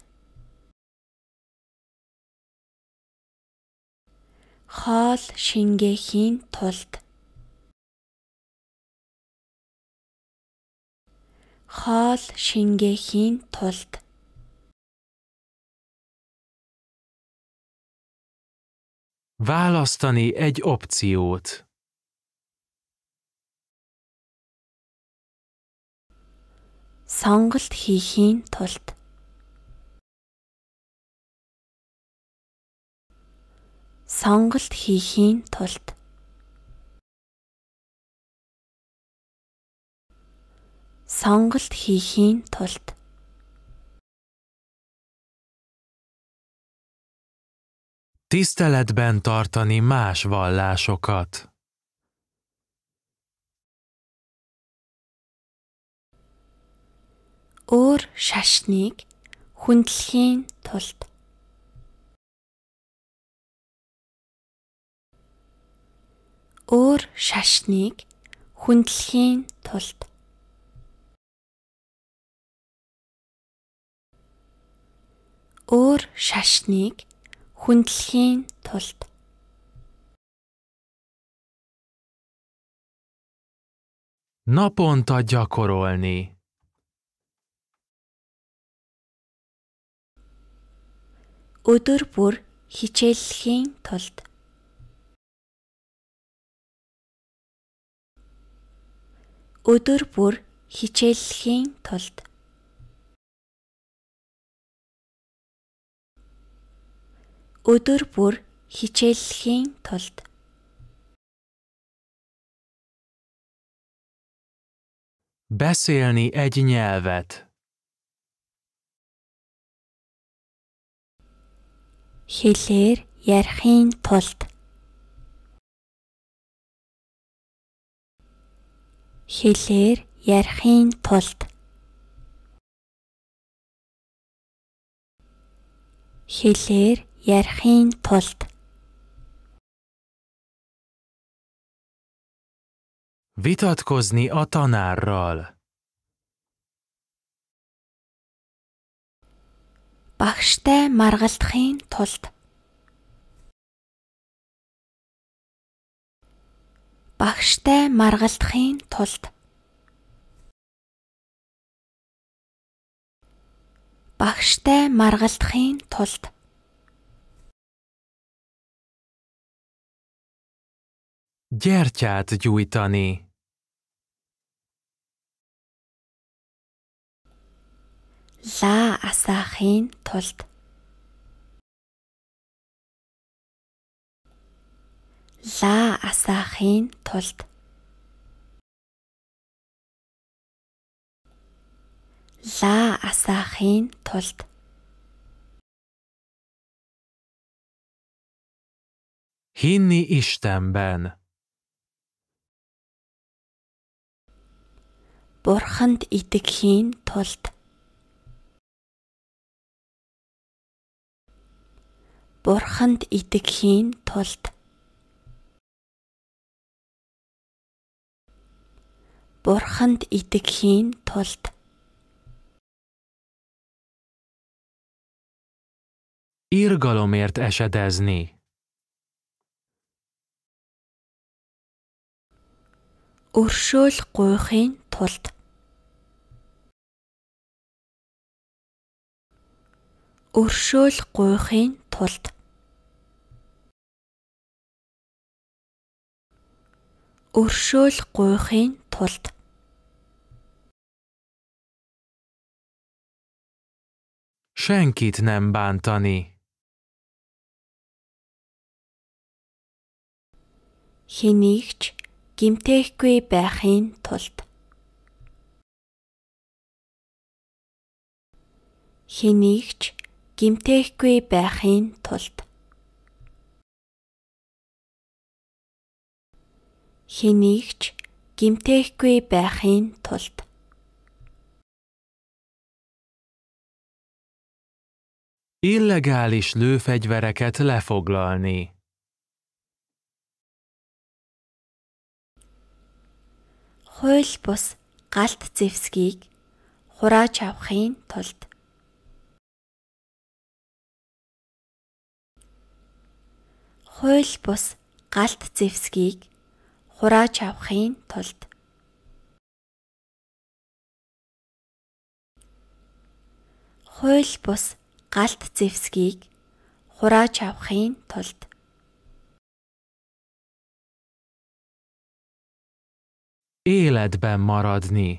C: хоол шингээхийн тулд хоол шингээхийн тулд
B: Választani egy opciót.
C: Сонголт хийхийн тулд. Сонголт хийхийн тулд. Сонголт хийхийн тулд.
B: Tiszteletben tartani más vallásokat.
C: Өөр шашныг хүндлэхийн тулд. Өөр шашныг хүндлэхийн тулд. Өөр шашныг хүндлэхийн тулд.
B: Naponta gyakorolni.
C: Өдөр бүр хичээллэхийн тулд. өдөр бүр хичээллэхийн тулд. өдөр бүр хичээллэхийн тулд.
B: Beszélni egy nyelvet.
C: Хэлээр ярихын тулд. Хэлээр ярихын тулд. Хэлээр ярихын тулд.
B: Vitatkozni a tanárral.
C: Багштай маргалдахын тулд. Багштай маргалдахын тулд. Багштай маргалдахын тулд.
B: Gyertyát gyújtani.
C: лаа асаахын тулд. Лаа асаахын тулд. Лаа асаахын тулд.
B: Hinni Istenben.
C: Бурханд итгэхийн тулд. Бурханд итгэхийн тулд. Бурханд итгэхийн тулд.
B: Irgalomért esedezni.
C: өршөөл гуйхын тулд өршөөл гуйхын тулд. Өршөөл гуйхын тулд.
B: Senkit nem bántani.
C: хэнийг ч гимтээхгүй байхын тулд. Хэнийг ч гимтээхгүй байхын тулд. Хэнийг ч гимтээхгүй байхын тулд.
B: Illegális lőfegyvereket lefoglalni.
C: хууль бус галт зэвсгийг хурааж авахын тулд хууль бус галт зэвсгийг хурааж авахын тулд. Хууль бус галт зэвсгийг хурааж авахын тулд.
B: Életben maradni.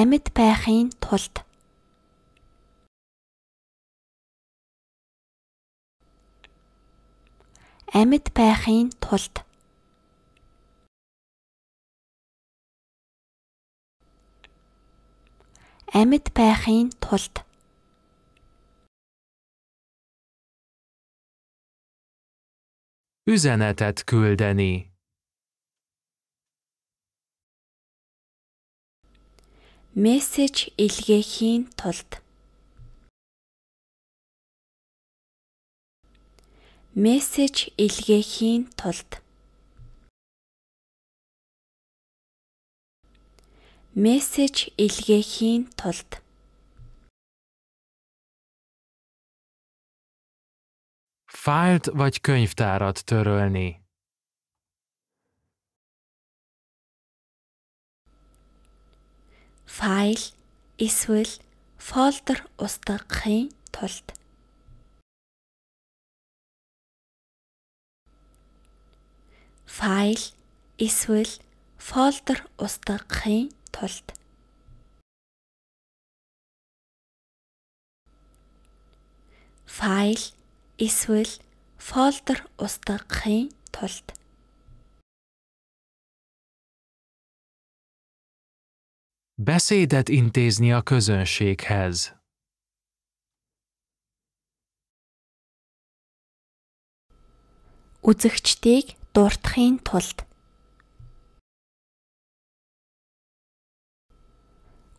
C: амьд байхын тулд амьд байхын тулд. амьд байхын тулд.
B: Üzenetet küldeni.
C: мессеж илгээхийн тулд мессеж илгээхийн тулд. мессеж илгээхийн тулд.
B: Fájlt vagy könyvtárat törölni.
C: файл эсвэл фолдер устгахын тулд файл эсвэл фолдер устгахын тулд файл эсвэл фолдер устгахын тулд
B: Beszédet intézni a közönséghez.
C: үзэгчдийг дуртахын тулд.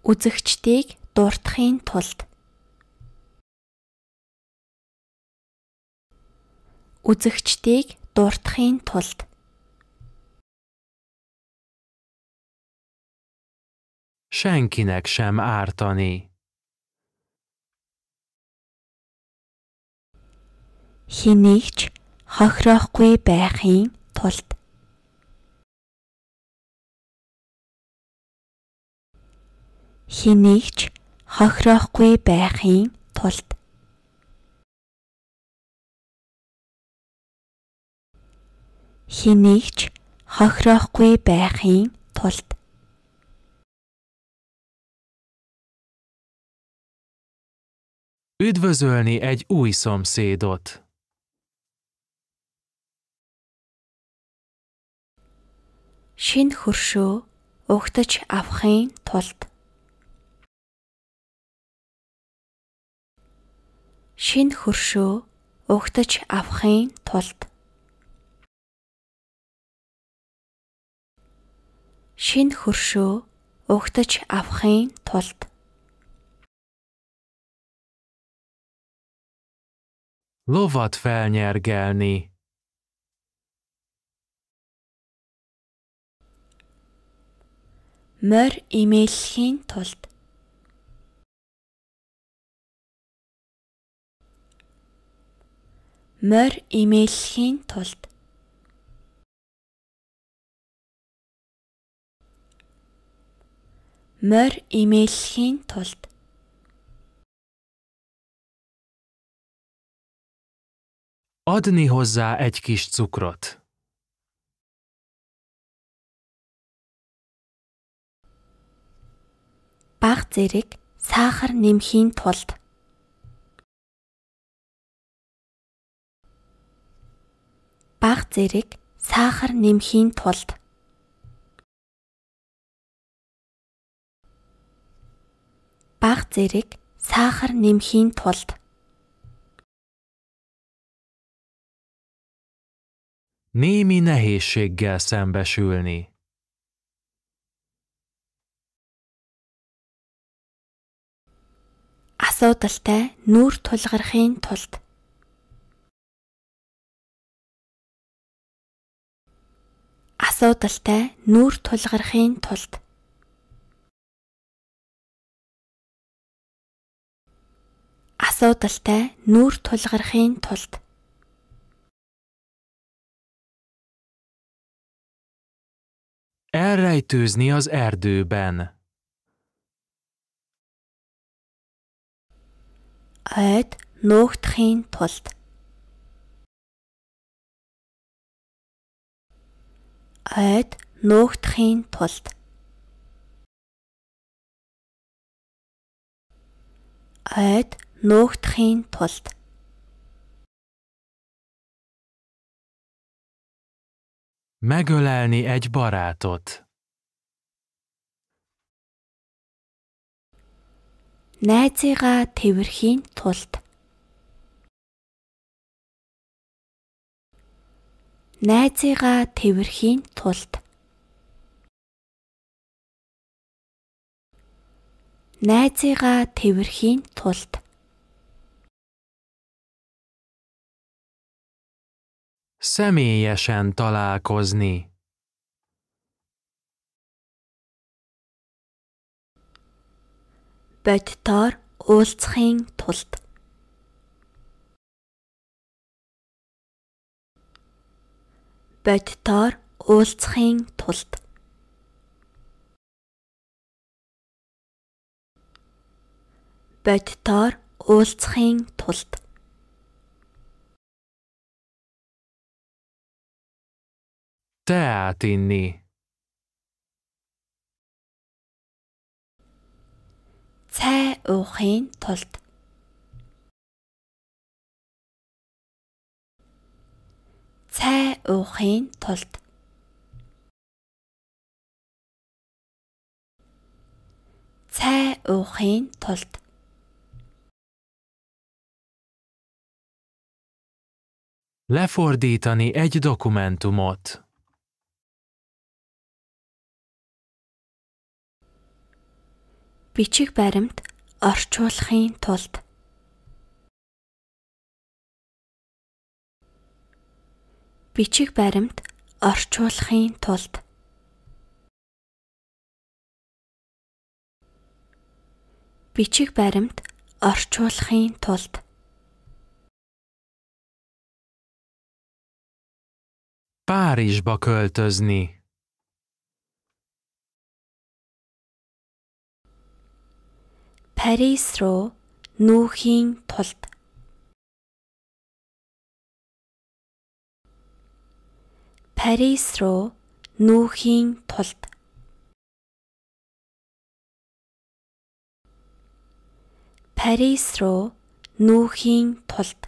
C: Үзэгчдийг дуртахын тулд. Үзэгчдийг дуртахын тулд.
B: Senkinek sem ártani.
C: хэнийг ч хохироохгүй байхын тулд хэнийг ч хохироохгүй байхын тулд. Хэнийг ч хохироохгүй байхын тулд.
B: Üdvözölni egy új szomszédot.
C: Шин хөршөө угтаж авахын тулд. Шин хөршөө угтаж авахын тулд. Шин хөршөө угтаж авахын тулд.
B: Lovat felnyergelni.
C: морь имейлхийн тулд морь имейлхийн тулд морь имейлхийн тулд
B: Adni hozzá egy kis cukrot.
C: Баг зэрэг сахар нэмхийн тулд. Баг зэрэг сахар нэмхийн тулд. Баг зэрэг сахар нэмхийн тулд.
B: Némi nehézséggel szembesülni.
C: Асуудалтай нүүр тулгархын тулд. Асуудалтай нүүр тулгархын тулд. Асуудалтай нүүр тулгархын тулд.
B: Elrejtőzni az erdőben.
C: ойд нуугдахын тулд ойд нуугдахын тулд ойд нуугдахын тулд
B: Megölelni egy barátot.
C: найзыгаа тэрхийн тулд найзыгаа тэрхийн тулд найзыгаа тэрхийн тулд
B: Személyesen találkozni.
C: бодитоор уулзахын тулд. бодитоор уулзахын тулд. бодитоор уулзахын тулд.
B: Teát inni.
C: цай уухын тулд цай уухын тулд цай уухын тулд
B: Lefordítani egy dokumentumot.
C: Бичиг баримт орчуулахын тулд. Бичиг баримт орчуулахын тулд. Бичиг баримт орчуулахын тулд.
B: Párizsba költözni.
C: Парис руу нүүхийн тулд Парис руу нүүхийн тулд Парис руу нүүхийн тулд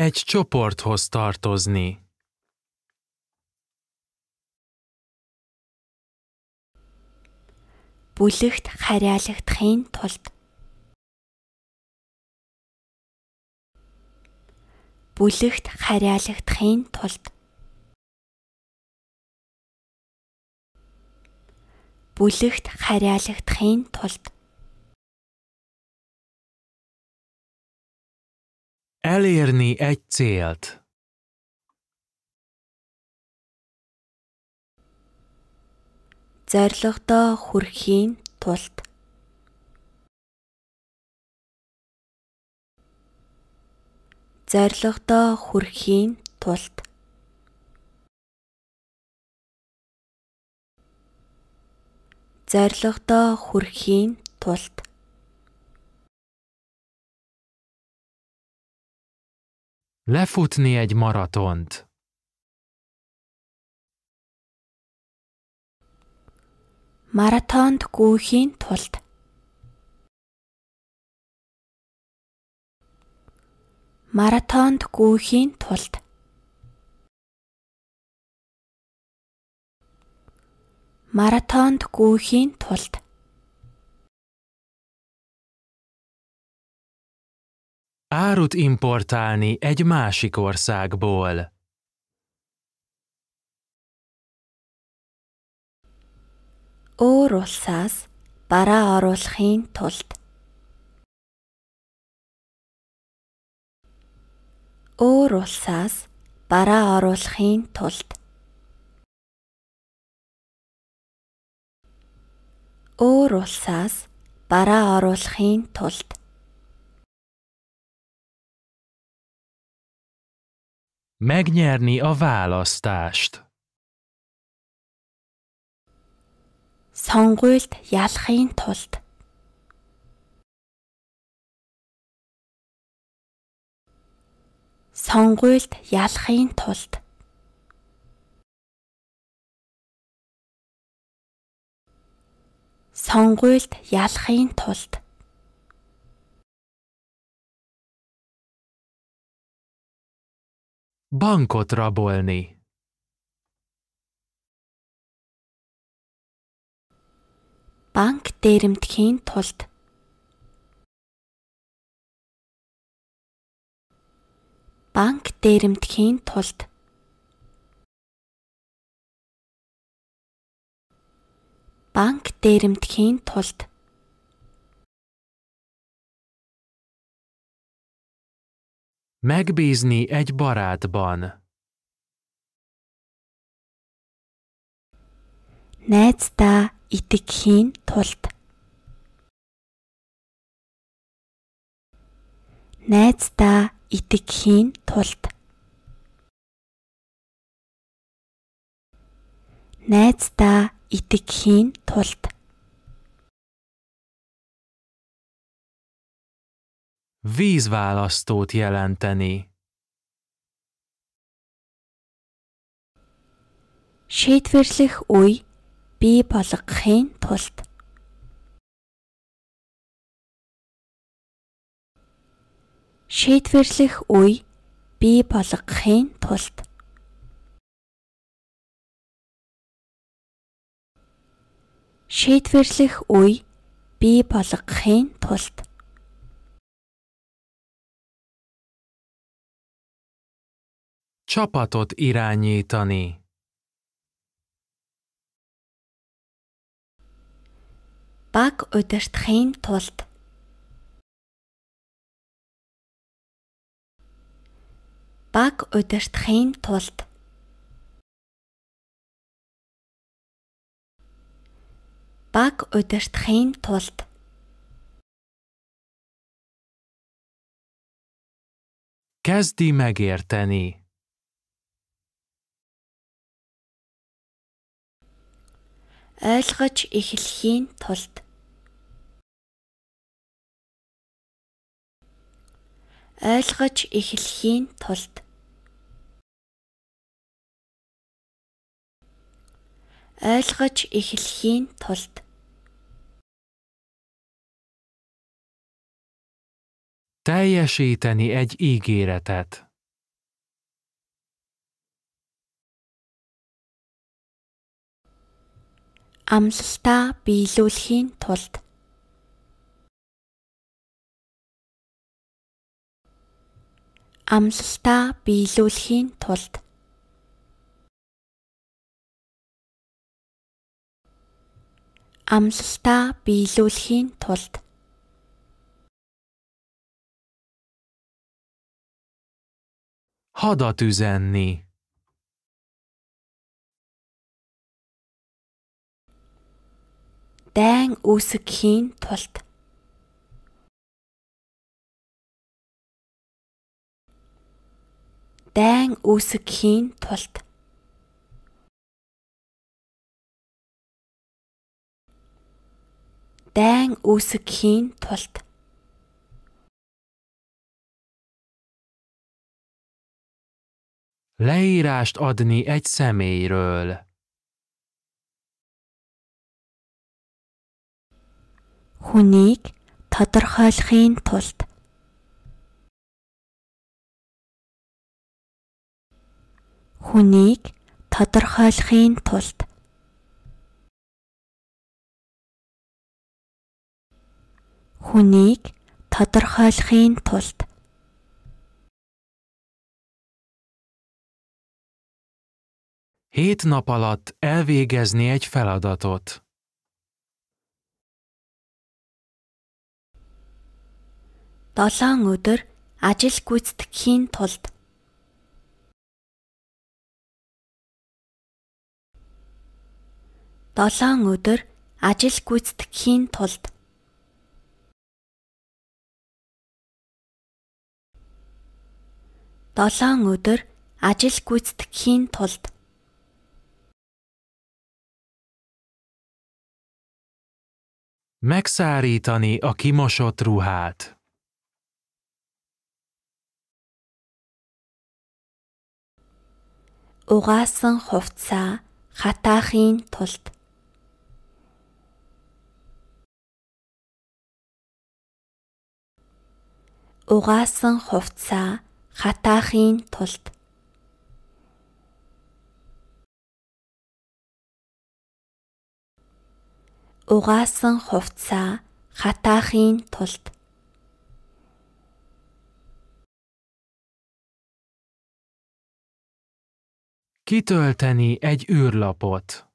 B: Egy csoporthoz tartozni.
C: Бүлэгт харьяалагдахын тулд. Бүлэгт харьяалагдахын тулд. Бүлэгт харьяалагдахын тулд.
B: Elérni egy célt.
C: Зорилгодоо хүрэхийн тулд. Зорилгодоо хүрэхийн тулд. Зорилгодоо хүрэхийн тулд.
B: Lefutni egy maratont.
C: маратонд гүйхийн тулд маратонд гүйхийн тулд маратонд гүйхийн тулд
B: Árut importálni egy másik országból.
C: Өөр улсаас бараа оруулахын тулд. Өөр улсаас бараа оруулахын тулд. Өөр улсаас бараа оруулахын тулд.
B: Megnyerni a választást.
C: Сонгуульд ялахын тулд. Сонгуульд ялахын тулд. Сонгуульд ялахын тулд.
B: Bankot rabolni.
C: Банк дээрэмдэхийн тулд. Банк дээрэмдэхийн тулд. Банк дээрэмдэхийн тулд.
B: Megbízni egy barátban.
C: найздаа итгэхийн тулд. Найздаа итгэхийн тулд. Найздаа итгэхийн тулд.
B: Vízválasztót jelenteni.
C: шийдвэрлэх үе бий болгохын тулд. Шийдвэрлэх үе бий болгохын тулд. Шийдвэрлэх үе бий болгохын тулд.
B: Csapatot irányítani.
C: Баг удирдахын тулд. Баг удирдахын тулд. Баг удирдахын тулд.
B: Kezdi megérteni.
C: ойлгож эхлэхийн тулд ойлгож эхлэхийн тулд. Ойлгож эхлэхийн тулд.
B: Teljesíteni egy ígéretet.
C: Амлалтаа биелүүлэхийн тулд. Амлалтаа биелүүлэхийн тулд. Амлалтаа биелүүлэхийн тулд.
B: Hadat üzenni.
C: дайн үүсгэхийн тулд дайн үүсгэхийн тулд. Дайн үүсгэхийн тулд.
B: Leírást adni egy személyről.
C: хүнийг тодорхойлохын тулд хүнийг тодорхойлохын тулд. Хүнийг тодорхойлохын тулд.
B: Hét nap alatt elvégezni egy feladatot.
C: долоон өдөр ажил гүйцэтгэхийн тулд долоон өдөр ажил гүйцэтгэхийн тулд. Долоон өдөр ажил гүйцэтгэхийн тулд.
B: Megszárítani a kimosott ruhát.
C: угаасан хувцаа хатаахын тулд угаасан хувцаа хатаахын тулд угаасан хувцаа хатаахын тулд
B: Kitölteni egy űrlapot.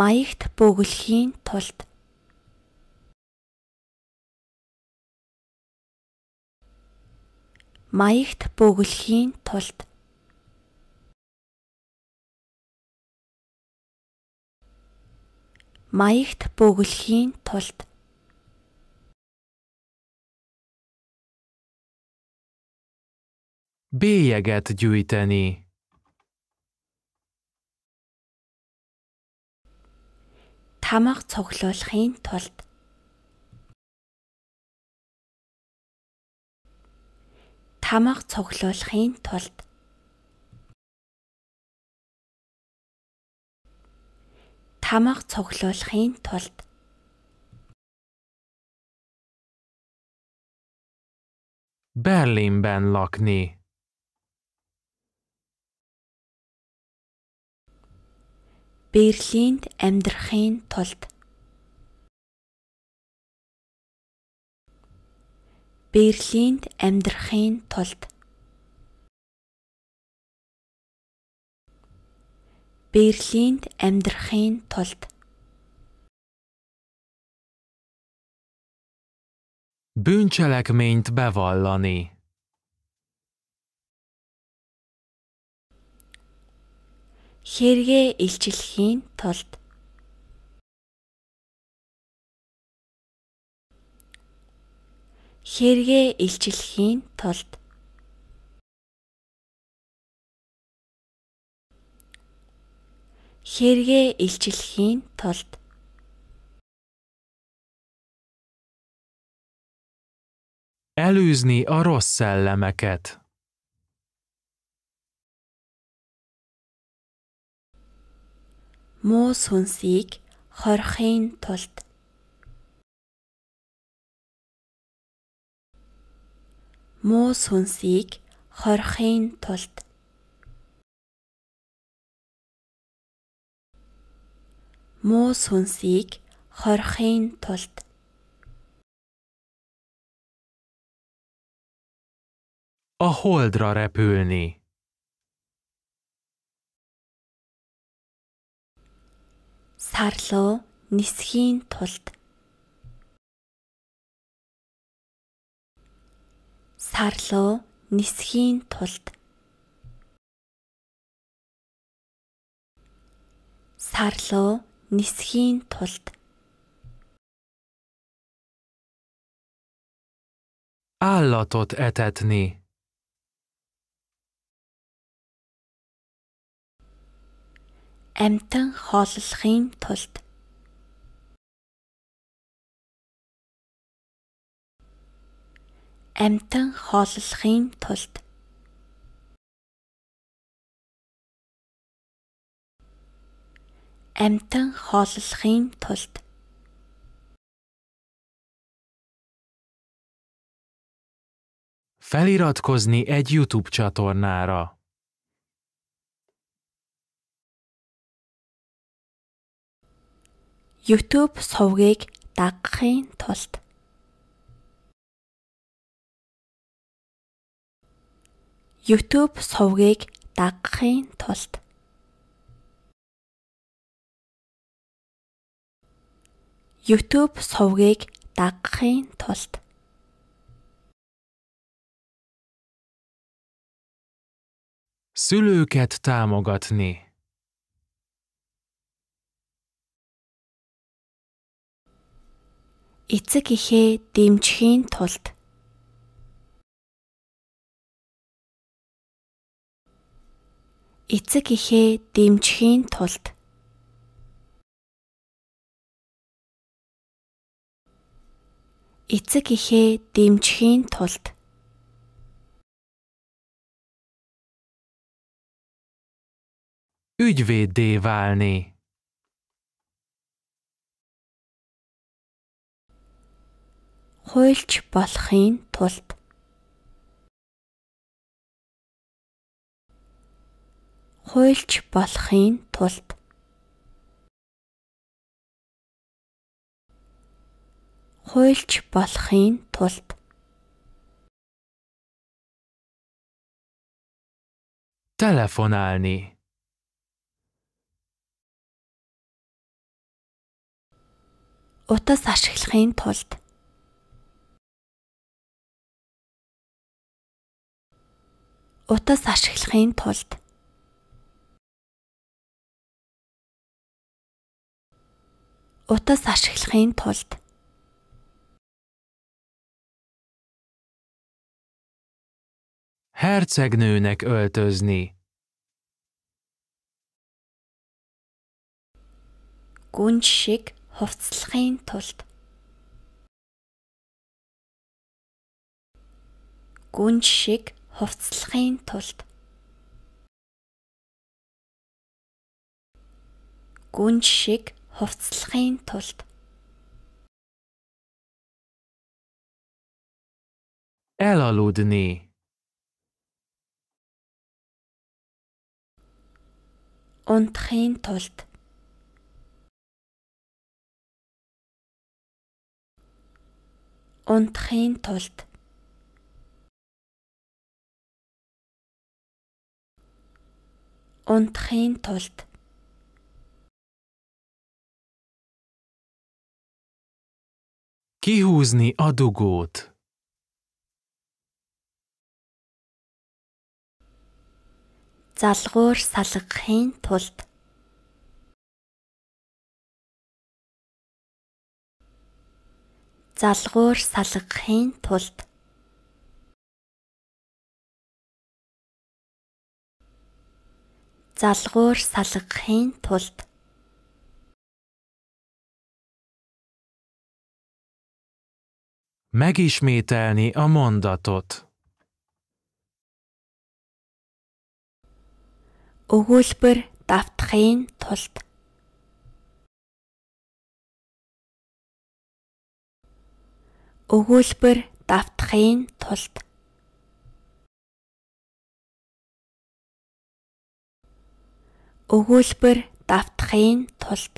C: Маягт бөглөхийн тулд. маягт бөглөхийн тулд. маягт бөглөхийн тулд.
B: Bélyeget gyűjteni.
C: Тамга цуглуулахын тулд. Тамга цуглуулахын тулд. Тамга цуглуулахын тулд.
B: Berlinben lakni.
C: Берлинд амьдрахын тулд Берлинд амьдрахын тулд Берлинд амьдрахын тулд
B: Bűncselekményt bevallani.
C: хэрэгээ илчлэхийн тулд. Хэрэгээ илчлэхийн тулд. Хэрэгээ илчлэхийн тулд.
B: Elűzni a rossz szellemeket.
C: муу сүнсийг хорихын тулд муу сүнсийг хорихын тулд муу сүнсийг хорихын тулд
B: a holdra repülni.
C: Сар руу нисхийн тулд. Сар руу нисхийн тулд. Сар руу нисхийн тулд.
B: Állatot etetni.
C: амтан хооллохын тулд амтан хооллохын тулд амтан хооллохын тулд
B: Feliratkozni egy YouTube csatornára.
C: YouTube сувгийг дагахын тулд YouTube сувгийг дагахын тулд YouTube сувгийг дагахын тулд
B: Szülőket támogatni.
C: эцэг эхээ дэмжихийн тулд эцэг эхээ дэмжихийн тулд эцэг эхээ дэмжихийн тулд
B: Ügyvéddé válni.
C: хуульч болохын тулд. Хуульч болохын тулд. Хуульч болохын тулд.
B: Telefonálni.
C: утас ашиглахын тулд утас ашиглахын тулд. Утас ашиглахын тулд.
B: Hercegnőnek öltözni.
C: гүнж шиг хувцлахын тулд. Гүнж шиг хувцлахын тулд. Гүнж шиг хувцлахын тулд.
B: Elaludni.
C: унтахын тулд. Унтахын тулд унтахын тулд.
B: Kihúzni a dugót.
C: залгуур салгахын тулд. Залгуур салгахын тулд залгуур салгахын тулд.
B: Megismételni a mondatot.
C: өгүүлбэр давтахын тулд. Өгүүлбэр давтахын тулд өгүүлбэр давтахын тулд.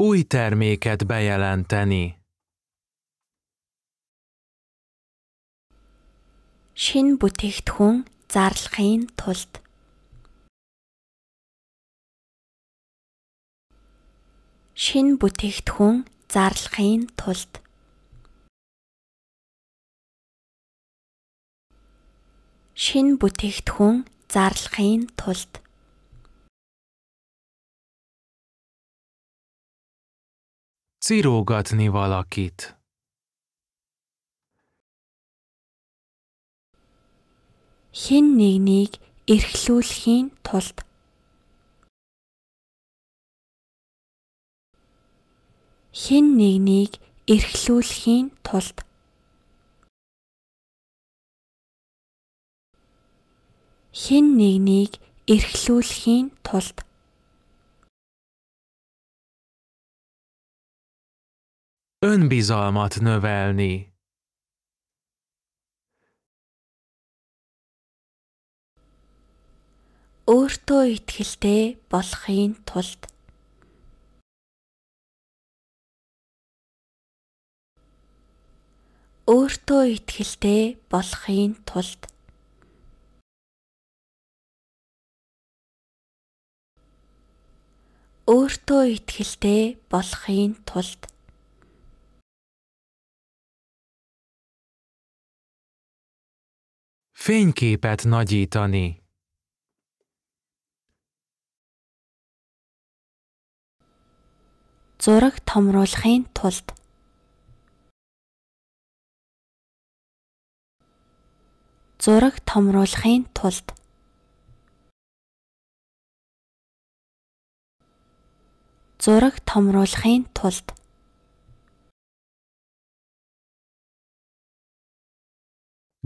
B: Új terméket bejelenteni.
C: Шинэ бүтээгдэхүүн зарлахын тулд. Шинэ бүтээгдэхүүн зарлахын тулд. Шинэ бүтээгдэхүүн зарлахын тулд.
B: Cirógatni valakit.
C: хэн нэгнийг эрхлүүлэхийн тулд. Хэн нэгнийг эрхлүүлэхийн тулд хэн нэгнийг эрхлүүлэхийн тулд
B: Önbizalmat növelni.
C: өөртөө итгэлтэй болохын тулд өөртөө итгэлтэй болохын тулд өөртөө итгэлтэй болохын тулд
B: Fényképet nagyítani.
C: зураг томруулахын тулд зураг томруулахын тулд зураг томруулахын тулд.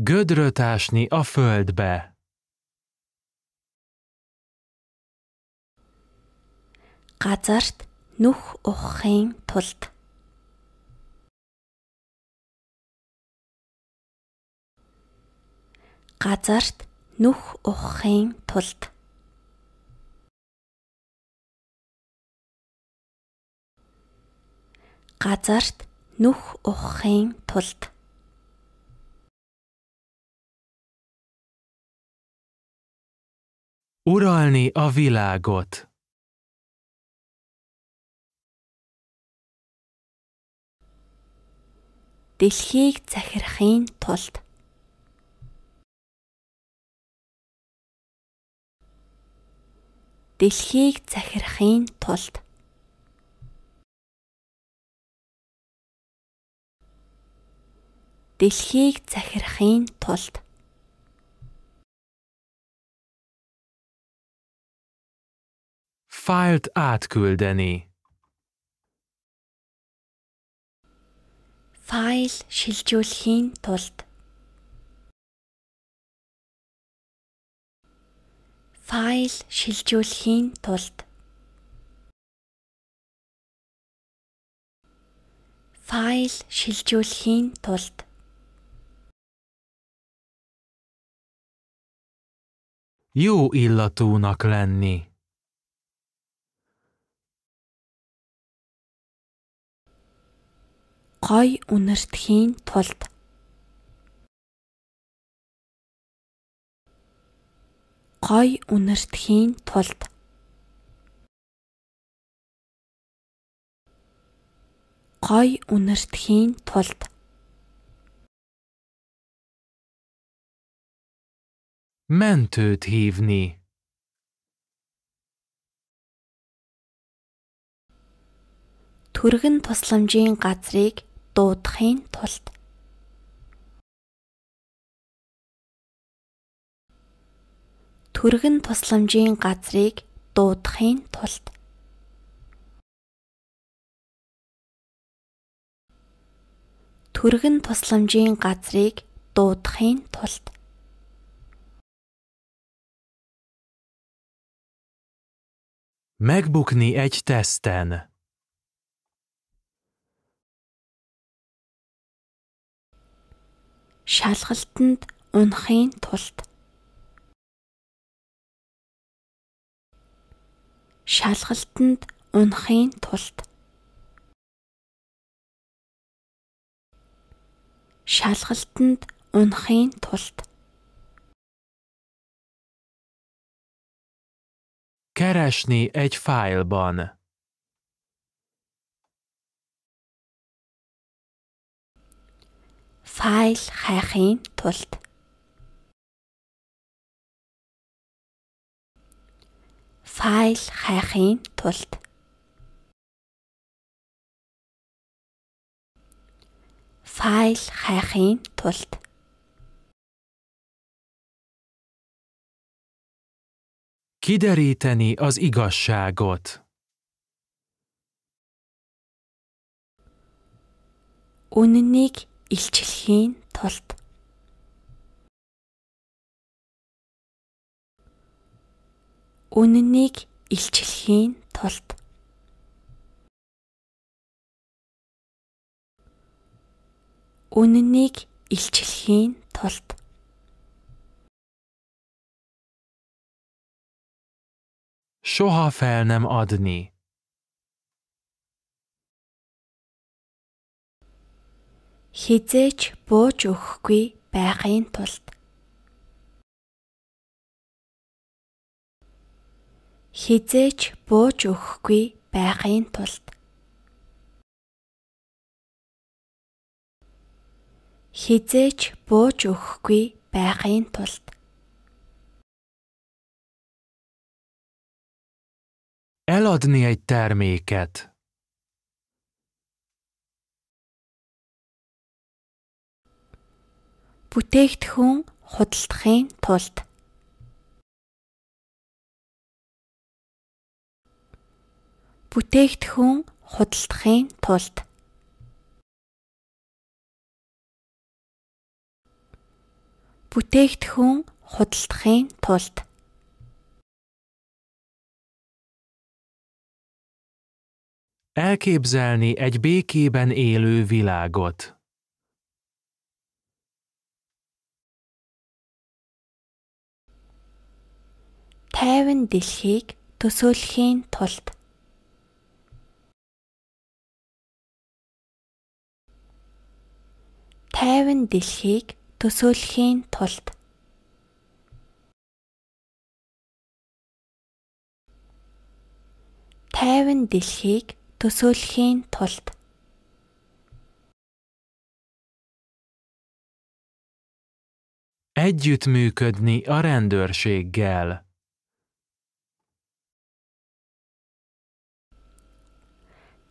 B: Gödröt ásni a földbe.
C: газарт нүх ухахын тулд. Газарт нүх ухахын тулд газарт нүх ухахын тулд.
B: Uralni a világot.
C: дэлхийг захирахын тулд. Дэлхийг захирахын тулд дэлхийг захирахын тулд.
B: Fájlt átküldeni.
C: файл шилжүүлэхийн тулд. Файл шилжүүлэхийн тулд. Файл шилжүүлэхийн тулд
B: Jó illatúnak lenni.
C: гой үнэртэхийн тулд. Гой үнэртэхийн тулд. Гой үнэртэхийн тулд
B: Mentőt hívni.
C: түргэн тусламжийн газрыг дуудахын тулд. Түргэн тусламжийн газрыг дуудахын тулд. Түргэн тусламжийн газрыг дуудахын тулд
B: MacBook-ны ажтай стан.
C: Шалгалтанд унахын тулд. Шалгалтанд унахын тулд. Шалгалтанд унахын тулд.
B: Keresni egy fájlban.
C: файл хайхын тулд файл хайхын тулд файл хайхын тулд
B: Kideríteni az igazságot.
C: үннийг илчлэхийн тулд. Үннийг илчлэхийн тулд. Үннийг илчлэхийн тулд
B: Soha fel nem adni.
C: хизээч бууж өгөхгүй байхын тулд. Хизээч бууж өгөхгүй байхын тулд. Хизээч бууж өгөхгүй байхын тулд
B: Eladni egy terméket.
C: бүтээгдэхүүн худалдахын тулд. Бүтээгдэхүүн худалдахын тулд. Бүтээгдэхүүн худалдахын тулд
B: Elképzelni egy békében élő világot.
C: тайван дэлхийг төсөөлөхийн тулд тайван дэлхийг төсөөлөхийн тулд тайван дэлхийг төсөөлөхийн тулд.
B: Együttműködni a rendőrséggel.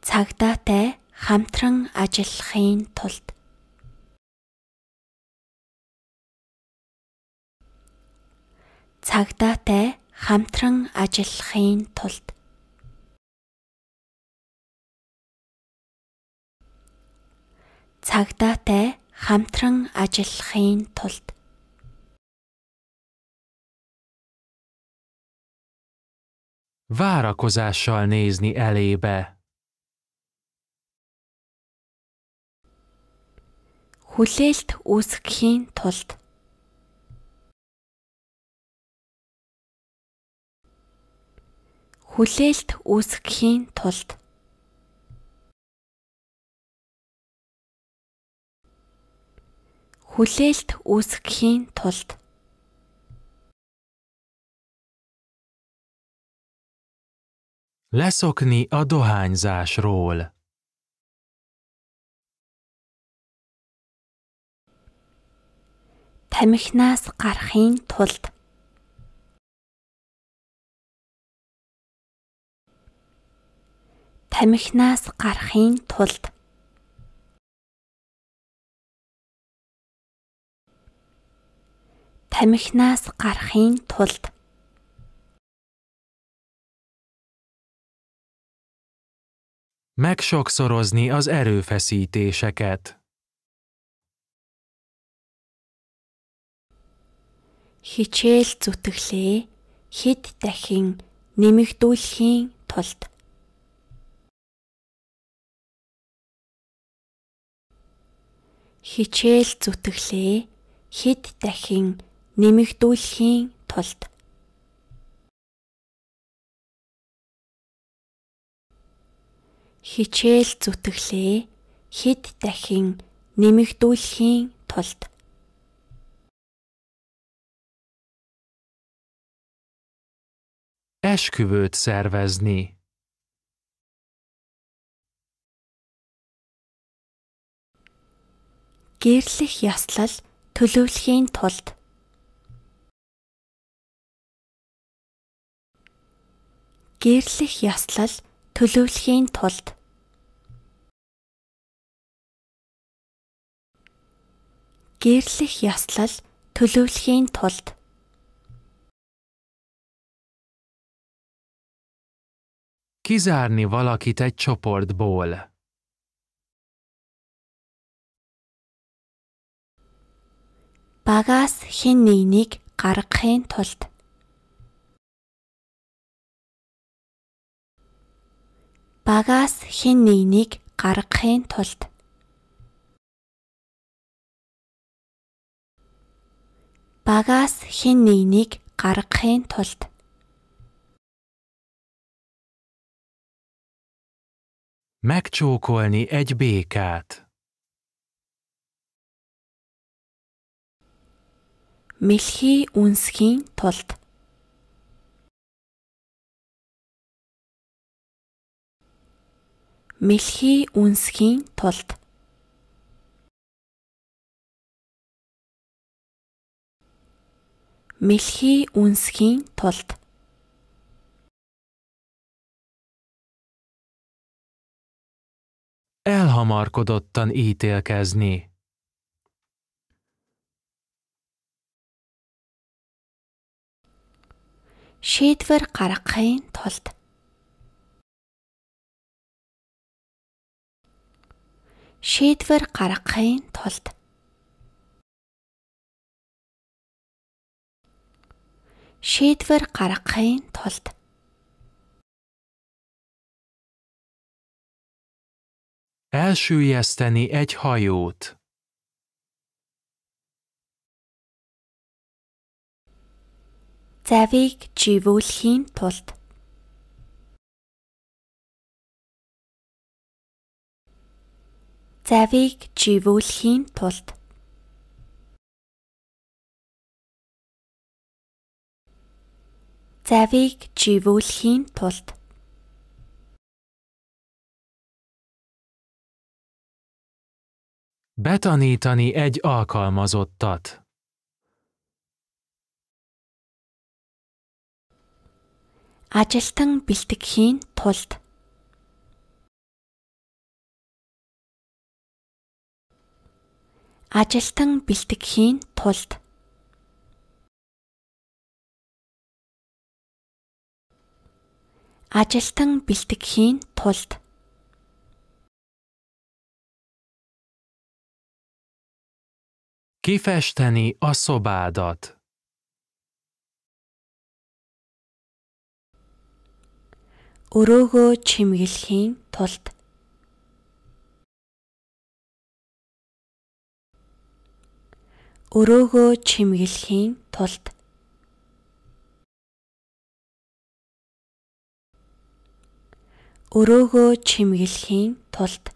C: цагдаатай хамтран ажиллахын тулд. Цагдаатай хамтран ажиллахын тулд цагдаатай хамтран ажиллахын тулд.
B: Várakozással nézni elébe.
C: хүлээлт үүсгэхийн тулд. Хүлээлт үүсгэхийн тулд хүлээлт үүсгэхийн тулд.
B: Leszokni a dohányzásról.
C: тамхинаас гарахын тулд. Тамхинаас гарахын тулд тамхинаас гарахын тулд
B: Megsokszorozni az erőfeszítéseket.
C: хичээл зүтгэлээ хэд дахин нэмэгдүүлэхийн тулд хичээл зүтгэлээ хэд дахин нэмэгдүүлэхийн тулд. Хичээл зүтгэлээ хэд дахин нэмэгдүүлэхийн тулд.
B: Esküvőt szervezni.
C: гээрлэх ёслол төлөвлөхийн тулд гээрлэх ёслол төлөвлөхийн тулд. Гээрлэх ёслол төлөвлөхийн тулд.
B: Kizárni valakit egy csoportból.
C: багаас хэн нэгнийг гаргахын тулд багаас хэн нэгнийг гаргахын тулд. Багаас хэн нэгнийг гаргахын тулд.
B: Megcsókolni egy békát.
C: мэлхий үнсхийн тулд мэлхий үнсхийн тулд. Мэлхий үнсхийн тулд.
B: Elhamarkodottan ítélkezni.
C: шийдвэр гаргахын тулд шийдвэр гаргахын тулд. Шийдвэр гаргахын тулд.
B: Elsüllyeszteni egy hajót.
C: завийг живүүлэхийн тулд завийг живүүлэхийн тулд. Завийг живүүлэхийн тулд.
B: Betanítani egy alkalmazottat.
C: ажилтан бэлтгэхийн тулд ажилтан бэлтгэхийн тулд. Ажилтан бэлтгэхийн тулд.
B: Kifesteni a szobádat.
C: өрөөгөө чимгэлхийн тулд өрөөгөө чимгэлхийн тулд. өрөөгөө чимгэлхийн тулд.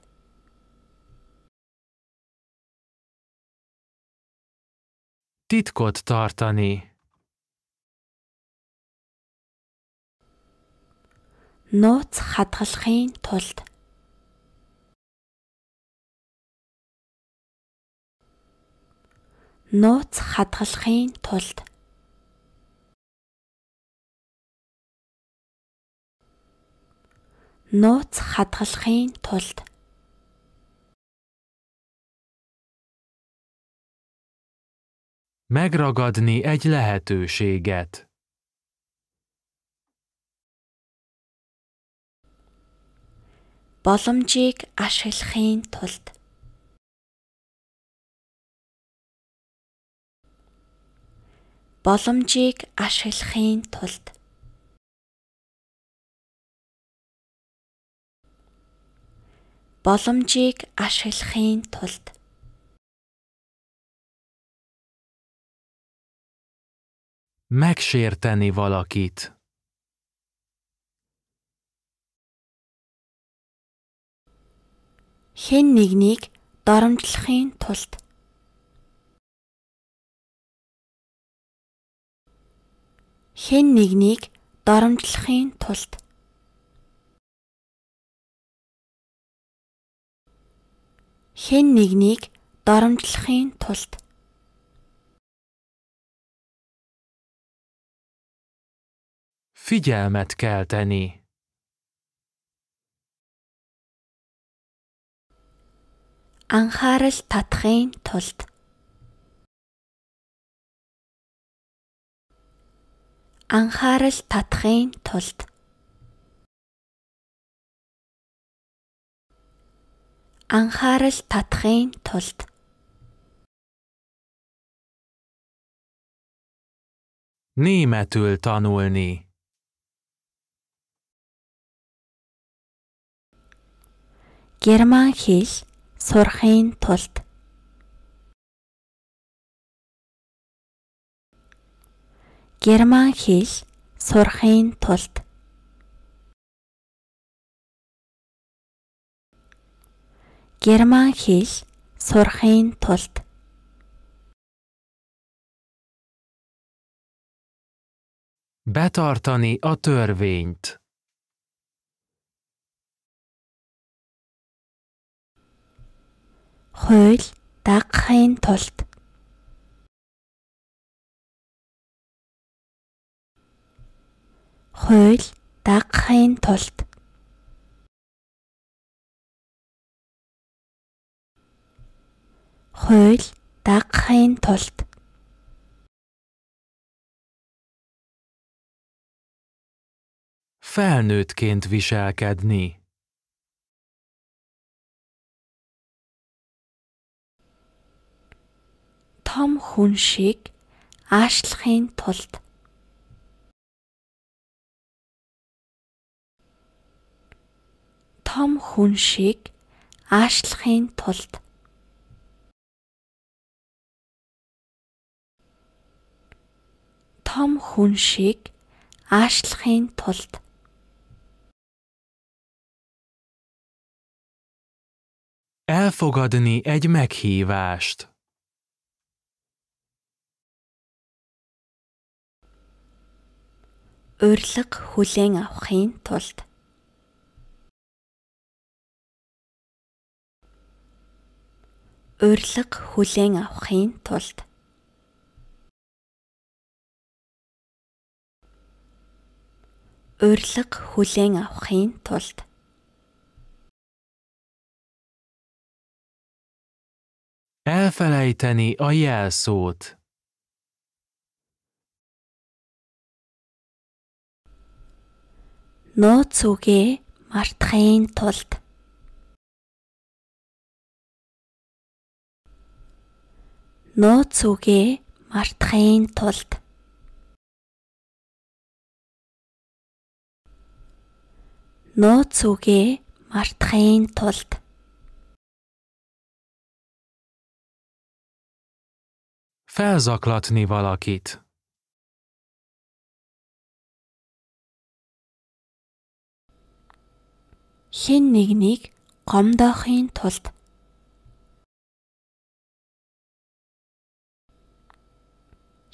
B: Titkot tartani.
C: нууц хадгалахын тулд нууц хадгалахын тулд. нууц хадгалахын тулд.
B: Megragadni egy lehetőséget.
C: боломжийг ашиглахын тулд боломжийг ашиглахын тулд. Боломжийг ашиглахын тулд.
B: Megsérteni valakit.
C: хэн нэгнийг доромжлохын тулд хэн нэгнийг доромжлохын тулд. Хэн нэгнийг доромжлохын тулд.
B: Figyelmet kelteni.
C: анхаарал татахын тулд анхаарал татахын тулд. Анхаарал татахын тулд.
B: Németül tanulni.
C: герман хэл сурахын тулд герман хэл сурахын тулд герман хэл сурахын тулд
B: Betartani a törvényt.
C: хууль дагахын тулд хууль дагахын тулд. Хууль дагахын тулд.
B: Felnőttként viselkedni.
C: том хүн шиг аашлахын тулд том хүн шиг аашлахын тулд. Том хүн шиг аашлахын тулд.
B: Elfogadni egy meghívást.
C: урилга хүлээн авахын тулд урилга хүлээн авахын тулд. Урилга хүлээн авахын тулд.
B: Elfelejteni a jelszót.
C: нууц үгээ мартахын тулд нууц үгээ мартахын тулд. Нууц үгээ мартахын тулд.
B: Felzaklatni valakit.
C: хэн нэгнийг гомдоохын тулд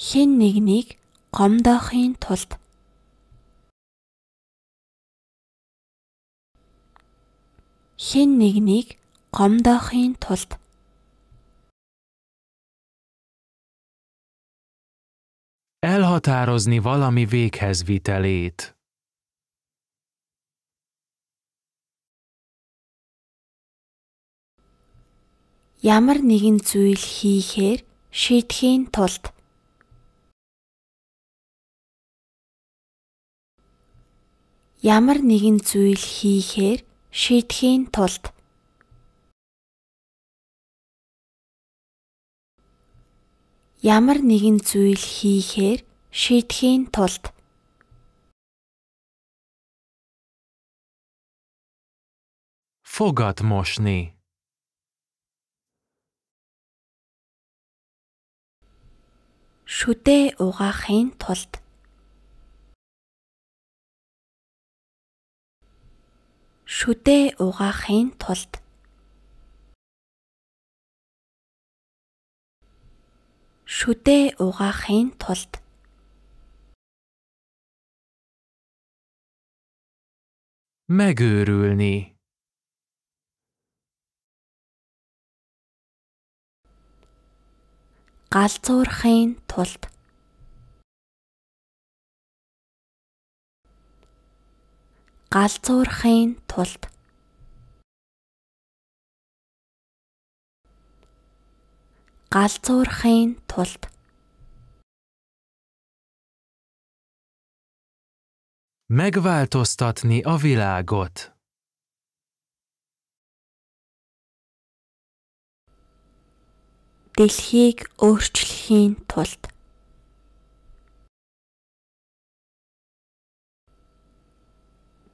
C: хэн нэгнийг гомдоохын тулд. Хэн нэгнийг гомдоохын тулд.
B: Elhatározni valami véghezvitelét.
C: ямар нэгэн зүйл хийхээр шийдэхийн тулд ямар нэгэн зүйл хийхээр шийдэхийн тулд. Ямар нэгэн зүйл хийхээр шийдэхийн тулд.
B: Fogat mosni.
C: шүдээ угаахын тулд шүдээ угаахын тулд. шүдээ угаахын тулд.
B: Megőrülni
C: галзуурахын тулд. Галзуурахын тулд. галзуурахын тулд.
B: Megváltoztatni a világot.
C: дэлхийг өөрчлөхийн тулд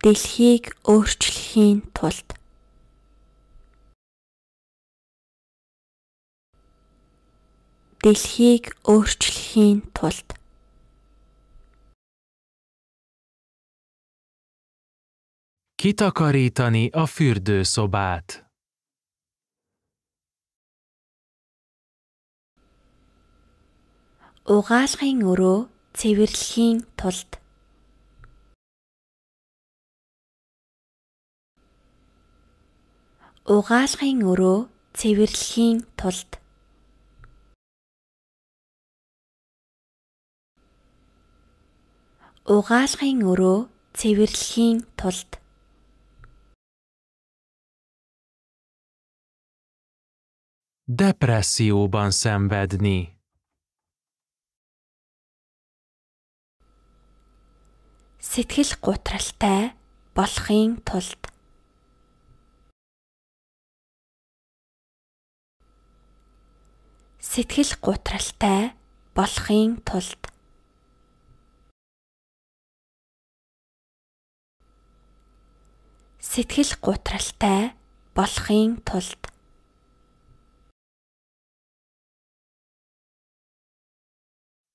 C: дэлхийг өөрчлөхийн тулд. Дэлхийг өөрчлөхийн тулд.
B: Kitakarítani a fürdőszobát.
C: угаалгын өрөө цэвэрлэхийн тулд угаалгын өрөө цэвэрлэхийн тулд. Угаалгын өрөө цэвэрлэхийн тулд.
B: Depresszióban szenvedni.
C: сэтгэл гутралтай болохын тулд сэтгэл гутралтай болохын тулд. Сэтгэл гутралтай болохын тулд.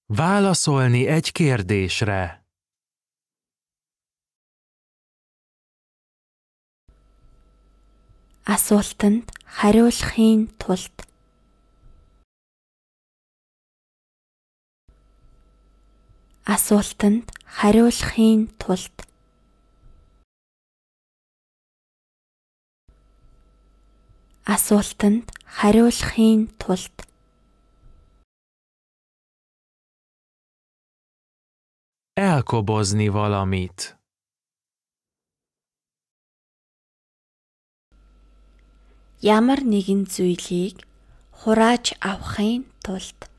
B: Válaszolni egy kérdésre.
C: асуултанд хариулахын тулд асуултанд хариулахын тулд. Асуултанд хариулахын тулд.
B: Elkobozni valamit.
C: ямар нэгэн зүйлийг хурааж авахын тулд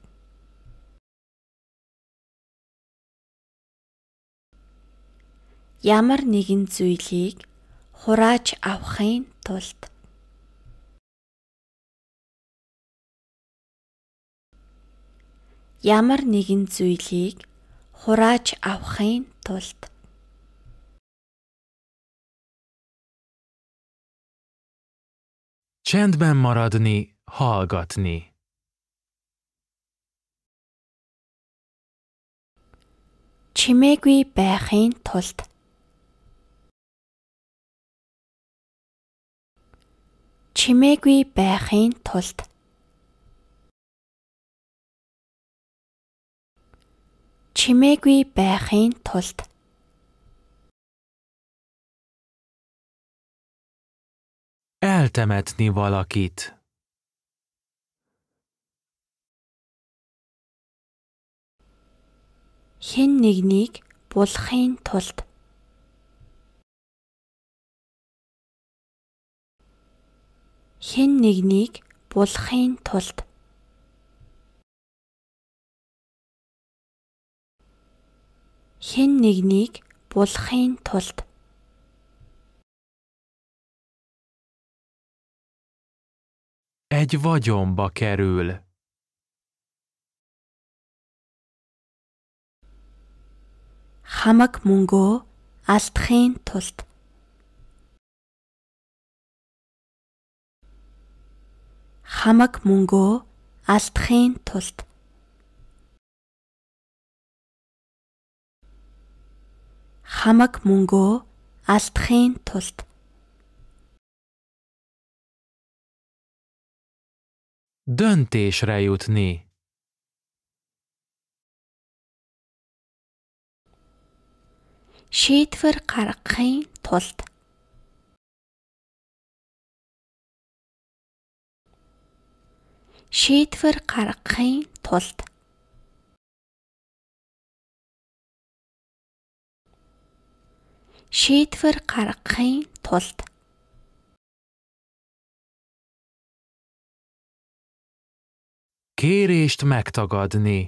C: ямар нэгэн зүйлийг хурааж авахын тулд. Ямар нэгэн зүйлийг хурааж авахын тулд.
B: Csendben maradni, hallgatni.
C: чимээгүй байхын тулд чимээгүй байхын тулд. чимээгүй байхын тулд.
B: Eltemetni valakit.
C: хэн нэгнийг булахын тулд хэн нэгнийг булахын тулд. Хэн нэгнийг булахын тулд.
B: Egy vagyonba kerül.
C: хамаг мөнгөө алдахын тулд хамаг мөнгөө алдахын тулд. Хамаг мөнгөө алдахын тулд.
B: Döntésre jutni
C: шийдвэр гаргахын тулд. Шийдвэр гаргахын тулд. Шийдвэр гаргахын тулд.
B: Kérést megtagadni.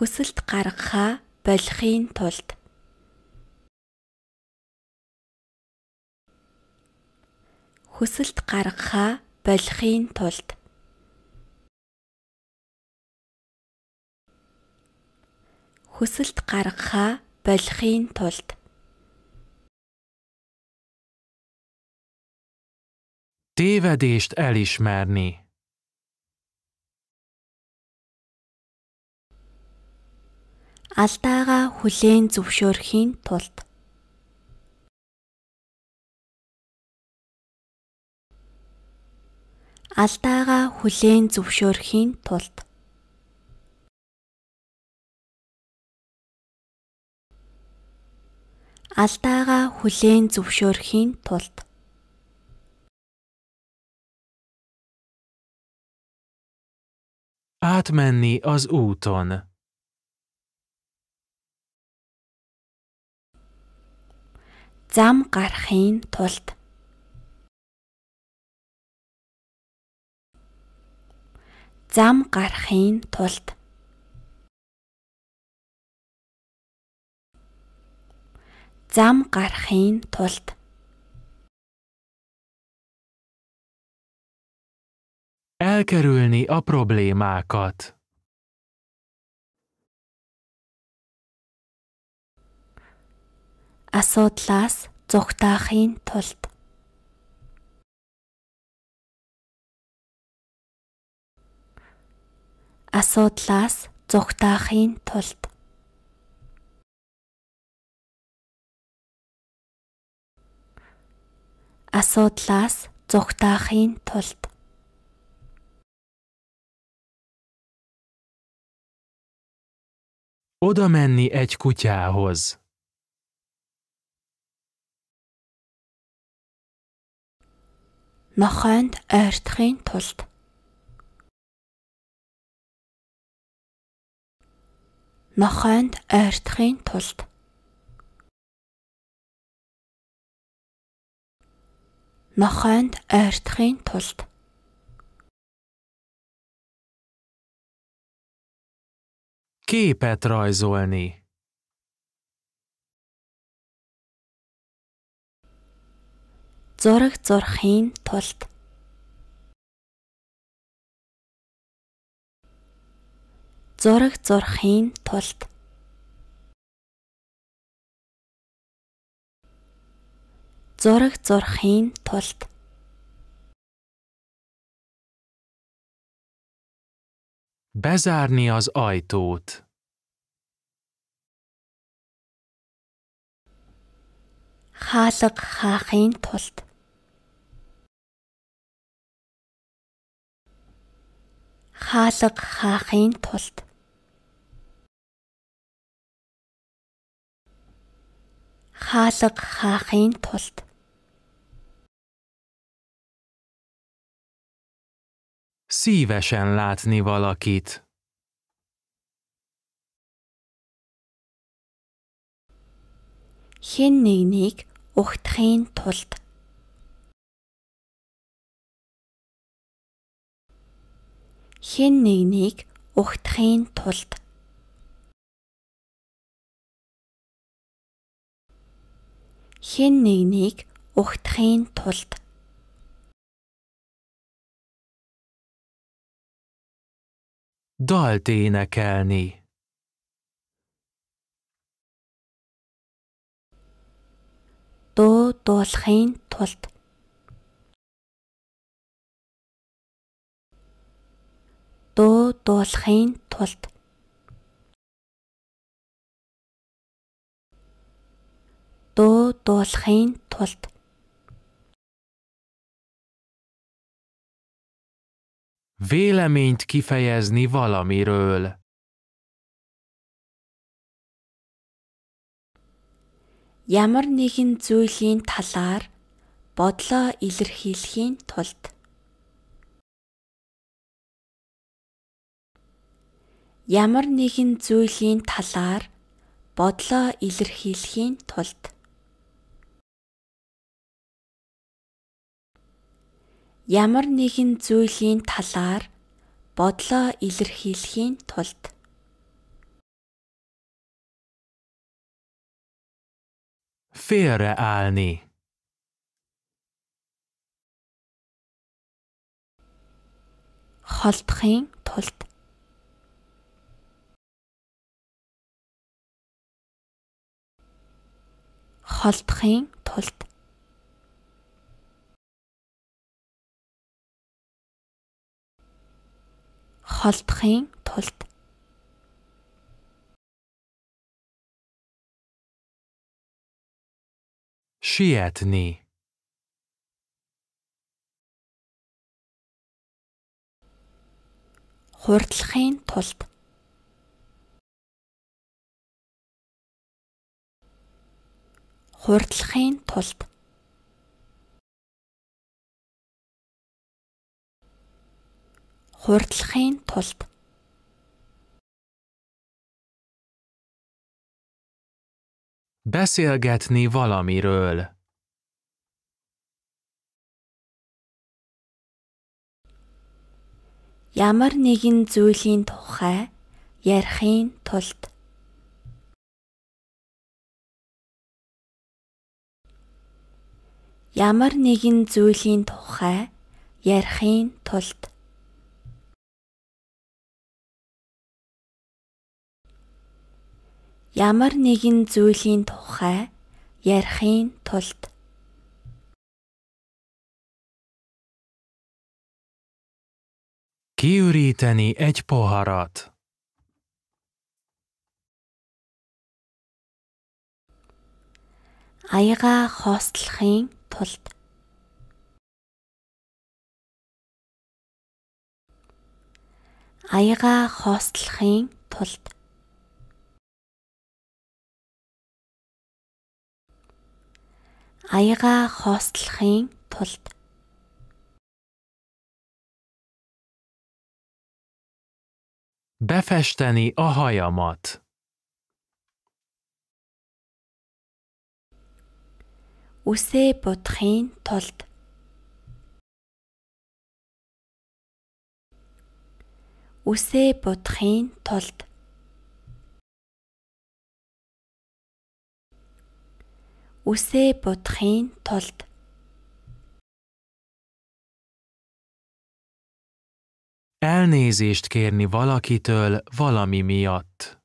C: хүсэлт гаргахаа болохын тулд хүсэлт гаргахаа болохын тулд. хүсэлт гаргахаа болохын тулд.
B: Tévedést elismerni.
C: алдаагаа хүлээн зөвшөөрөхийн тулд алдаагаа хүлээн зөвшөөрөхийн тулд. Алдаагаа хүлээн зөвшөөрөхийн тулд.
B: Átmenni az úton.
C: зам гарахын тулд зам гарахын тулд. зам гарахын тулд.
B: Elkerülni a problémákat.
C: асуудлаас зугтаахын тулд асуудлаас зугтаахын тулд. Асуудлаас зугтаахын тулд.
B: Oda menni egy kutyához.
C: нохойнд ойртохын тулд нохойнд ойртохын тулд. Нохойнд ойртохын тулд.
B: Képet rajzolni.
C: зураг зурхын тулд зураг зурхын тулд. Зураг зурхын тулд.
B: Bezárni az ajtót.
C: хаалга хаахын тулд. Хаалга хаахын тулд хаалга хаахын тулд.
B: Szívesen látni valakit.
C: хэн нэгнийг угтахын тулд. Хэн нэгнийг угтахын тулд хэн нэгнийг угтахын тулд.
B: Dalt énekelni.
C: дуу дуулахын тулд. Дуу дуулахын тулд дуу дуулахын тулд.
B: Véleményt kifejezni valamiről.
C: Ямар нэгэн зүйлийн талаар бодлоо илэрхийлэхийн тулд. Ямар нэгэн зүйлийн талаар бодлоо илэрхийлэхийн тулд. Ямар нэгэн зүйлийн талаар бодлоо илэрхийлэхийн тулд.
B: Félreállni.
C: холдохын тулд. Холдохын тулд холдохын тулд.
B: Sietni.
C: хурдлахын тулд. Хурдлахын тулд хурдлахын тулд.
B: Beszélgetni valamiről.
C: ямар нэгэн зүйлийн тухай ярихын тулд. Ямар нэгэн зүйлийн тухай ярихын тулд ямар нэгэн зүйлийн тухай ярихын тулд
B: Kiüríteni egy poharat.
C: аяга хоослохын тулд аяга хоослохын тулд аяга хоослохын тулд.
B: Befesteni a hajamat.
C: үсээ будахын тулд үсээ будахын тулд үсээ будахын тулд
B: Elnézést kérni valakitől valami miatt.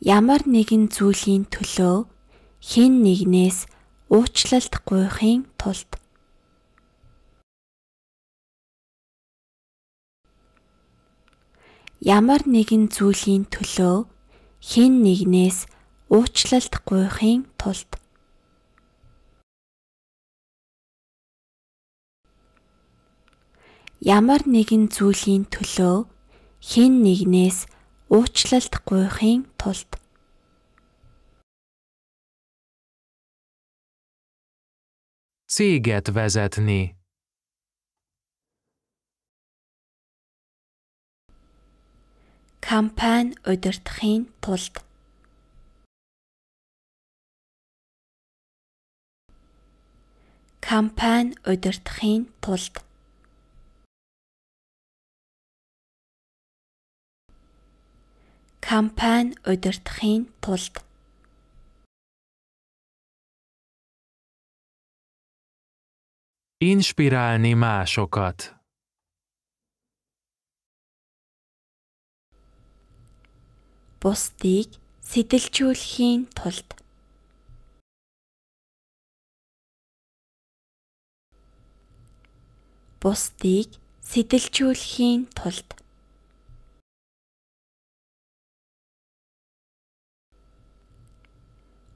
C: ямар нэгэн зүйлийн төлөө хэн нэгнээс уучлалт гуйхын тулд ямар нэгэн зүйлийн төлөө хэн нэгнээс уучлалт гуйхын тулд ямар нэгэн зүйлийн төлөө хэн нэгнээс уучлалт гуйхын тулд
B: Céget vezetni.
C: Компани удирдахын тулд. Компани удирдахын тулд. Компани удирдахын тулд.
B: Inspirálni másokat.
C: бусдыг сэтэлжүүлэхийн тулд бусдыг сэтэлжүүлэхийн тулд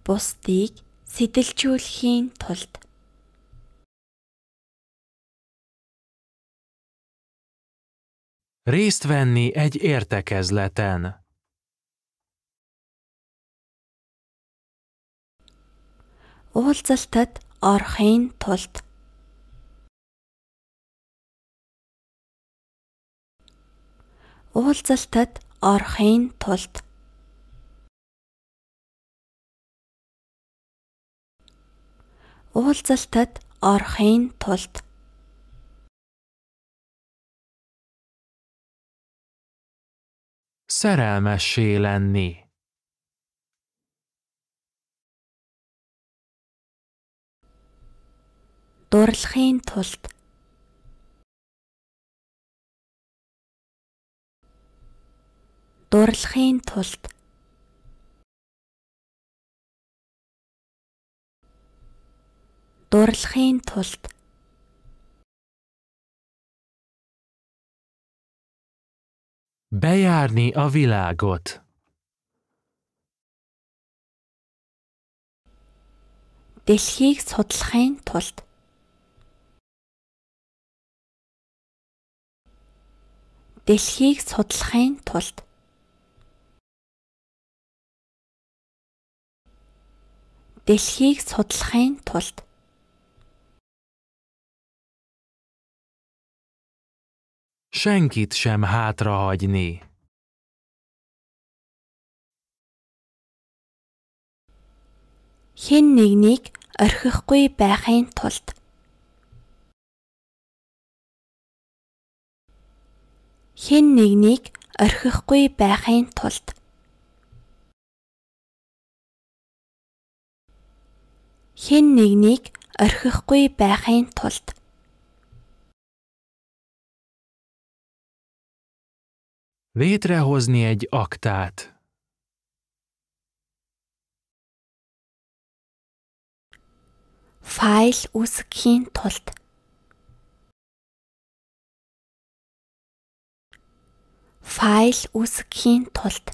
C: бусдыг сэтэлжүүлэхийн тулд
B: Részt venni egy értekezleten.
C: Уулзалтад орохын тулд. Уулзалтад орохын тулд. Уулзалтад орохын тулд.
B: Szerelmessé lenni.
C: Дурлахын тулд. дурлахын тулд. дурлахын тулд.
B: Bejárni a világot.
C: дэлхийг судлахын тулд дэлхийг судлахын тулд. Дэлхийг судлахын тулд.
B: Senkit sem hátrahagyni.
C: хэн нэгнийг орхихгүй байхын тулд хэн нэгнийг орхихгүй байхын тулд. Хэн нэгнийг орхихгүй байхын тулд.
B: Létrehozni egy aktát.
C: файл үүсгэхийн тулд файл үүсгэхийн тулд.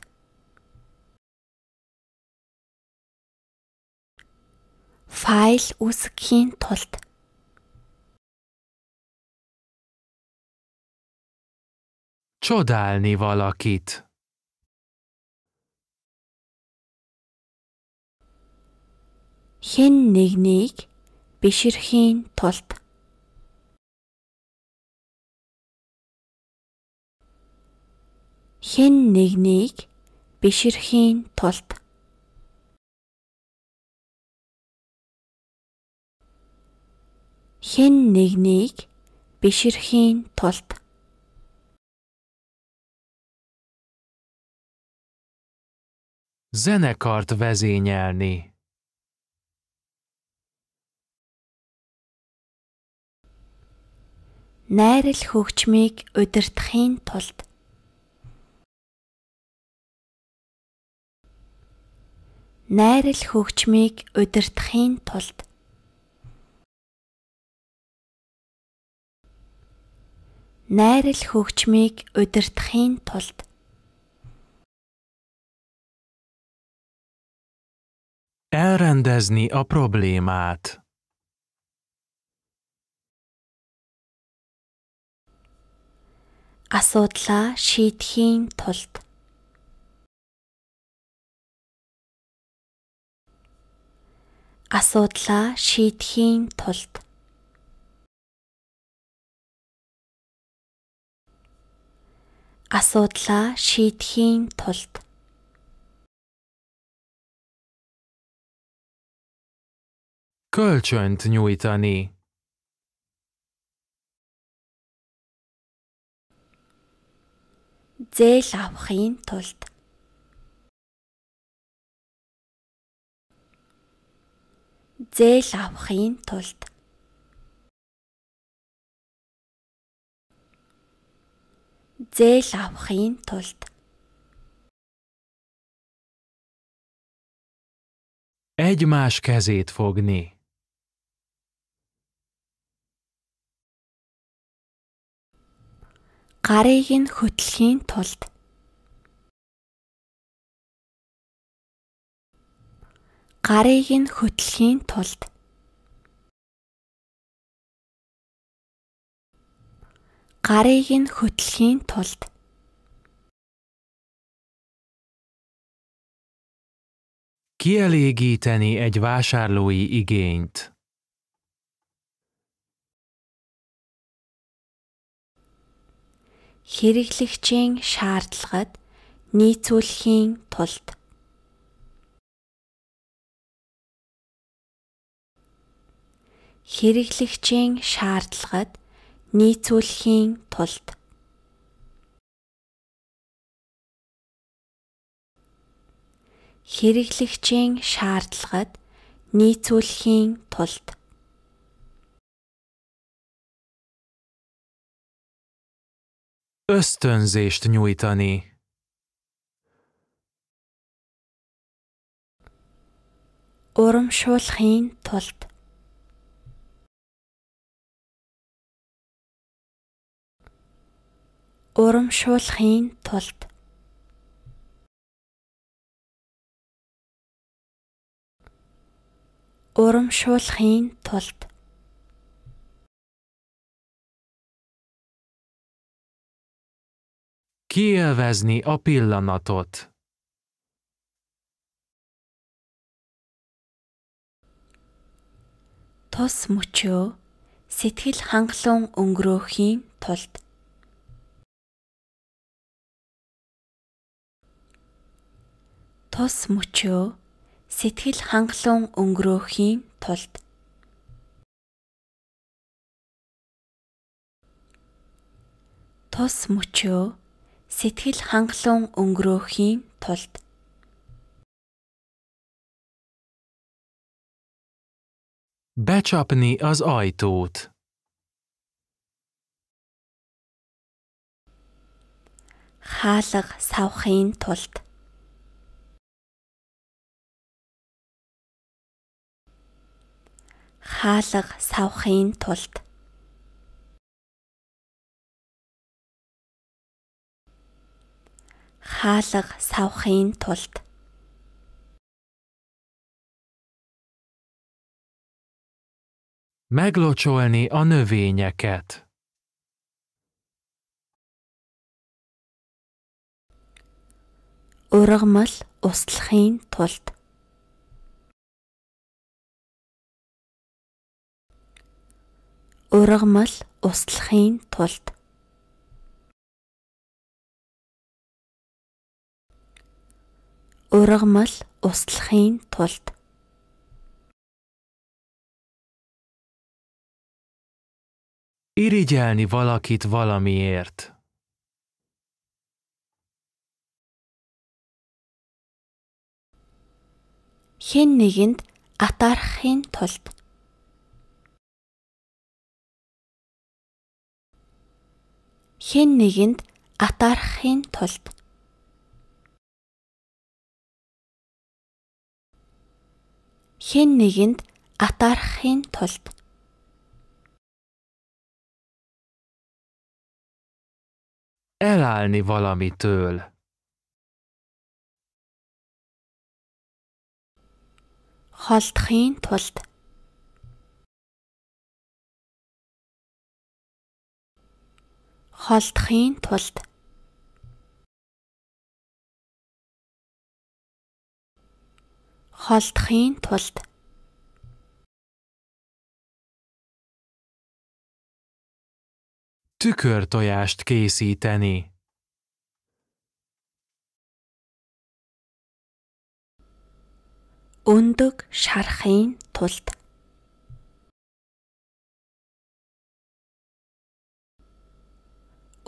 C: Файл үүсгэхийн тулд.
B: Csodálni valakit.
C: хэн нэгнийг биширхийн тулд хэн нэгнийг биширхийн тулд хэн нэгнийг биширхийн тулд
B: Zenekart vezényelni.
C: найрал хөгжмийг удирдахын тулд найрал хөгжмийг удирдахын тулд. Найрал хөгжмийг удирдахын тулд.
B: Elrendezni a problémát.
C: асуудлаа шийдэхийн тулд асуудлаа шийдэхийн тулд. Асуудлаа шийдэхийн тулд.
B: Kölcsönt nyújtani.
C: зээл авахын тулд зээл авахын тулд. зээл авахын тулд.
B: Egymás kezét fogni.
C: гарыг нь хөтлөхийн тулд гарыг нь хөтлөхийн тулд. Гарыг нь хөтлөхийн тулд.
B: Kielégíteni egy vásárlói igényt.
C: хэрэглэгчийн шаардлагад нийцүүлэхийн тулд хэрэглэгчийн шаардлагад нийцүүлэхийн тулд. Хэрэглэгчийн шаардлагад нийцүүлэхийн тулд.
B: Ösztönzést nyújtani.
C: урамшуулахын тулд урамшуулахын тулд. Урамшуулахын тулд.
B: Kielvezni a pillanatot.
C: тус мөчөө сэтгэл хангалуун өнгөрөөхийн тулд тус мөчөө сэтгэл хангалуун өнгөрөөхийн тулд. Тус мөчөө сэтгэл хангалуун өнгөрөөхийн тулд.
B: Becsapni az ajtót.
C: хаалга савхын тулд хаалга савхын тулд. Хаалга савхын тулд.
B: Meglocsolni a növényeket.
C: ургамал услахын тулд ургамал услахын тулд. ургамал услахын тулд.
B: Irigyelni valakit valamiért.
C: хэн нэгэнд атаархын тулд хэн нэгэнд атаархын тулд. Хэн нэгэнд атаархын тулд.
B: Elállni valamitől.
C: холдохын тулд холдохын тулд. Холдохын тулд.
B: Tükörtojást készíteni.
C: өндөг шарахын тулд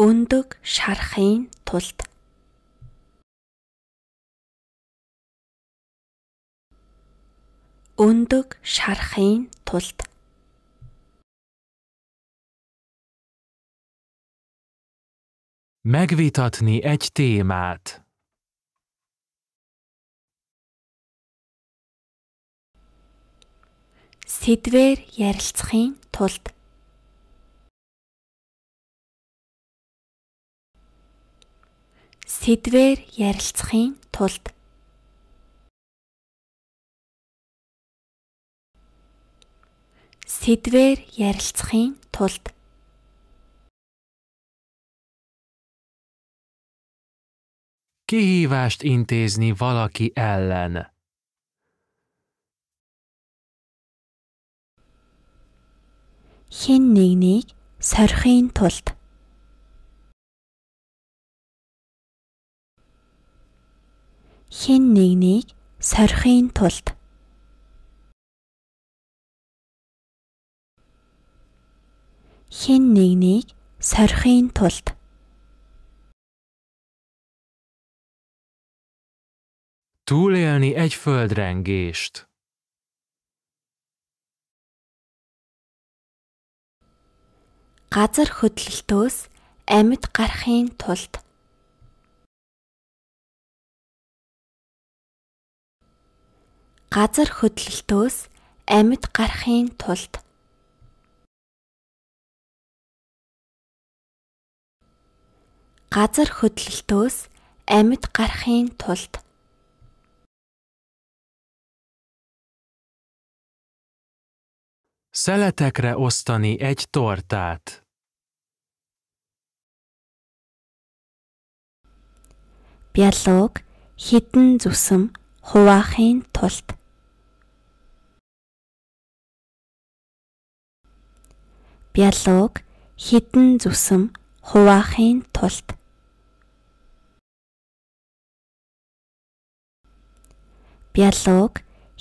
C: өндөг шарахын тулд. өндөг шарахын тулд.
B: Megvitatni egy témát.
C: сэдвээр ярилцахын тулд сэдвээр ярилцахын тулд. Сэдвээр ярилцахын тулд.
B: Kihívást intézni valaki ellen.
C: Хэн нэгнийг сорихын тулд. Хэн нэгнийг сорихын тулд. Хэн нэгнийг сорихын тулд.
B: Túlélni egy földrengést.
C: газар хөдлөлтөөс амьд гарахын тулд газар хөдлөлтөөс амьд гарахын тулд. Газар хөдлөлтөөс амьд гарахын тулд.
B: Szeletekre osztani egy tortát.
C: бялууг хідэн зүсэм хуваахын тулд бялууг хідэн зүсэм хуваахын тулд. Бялууг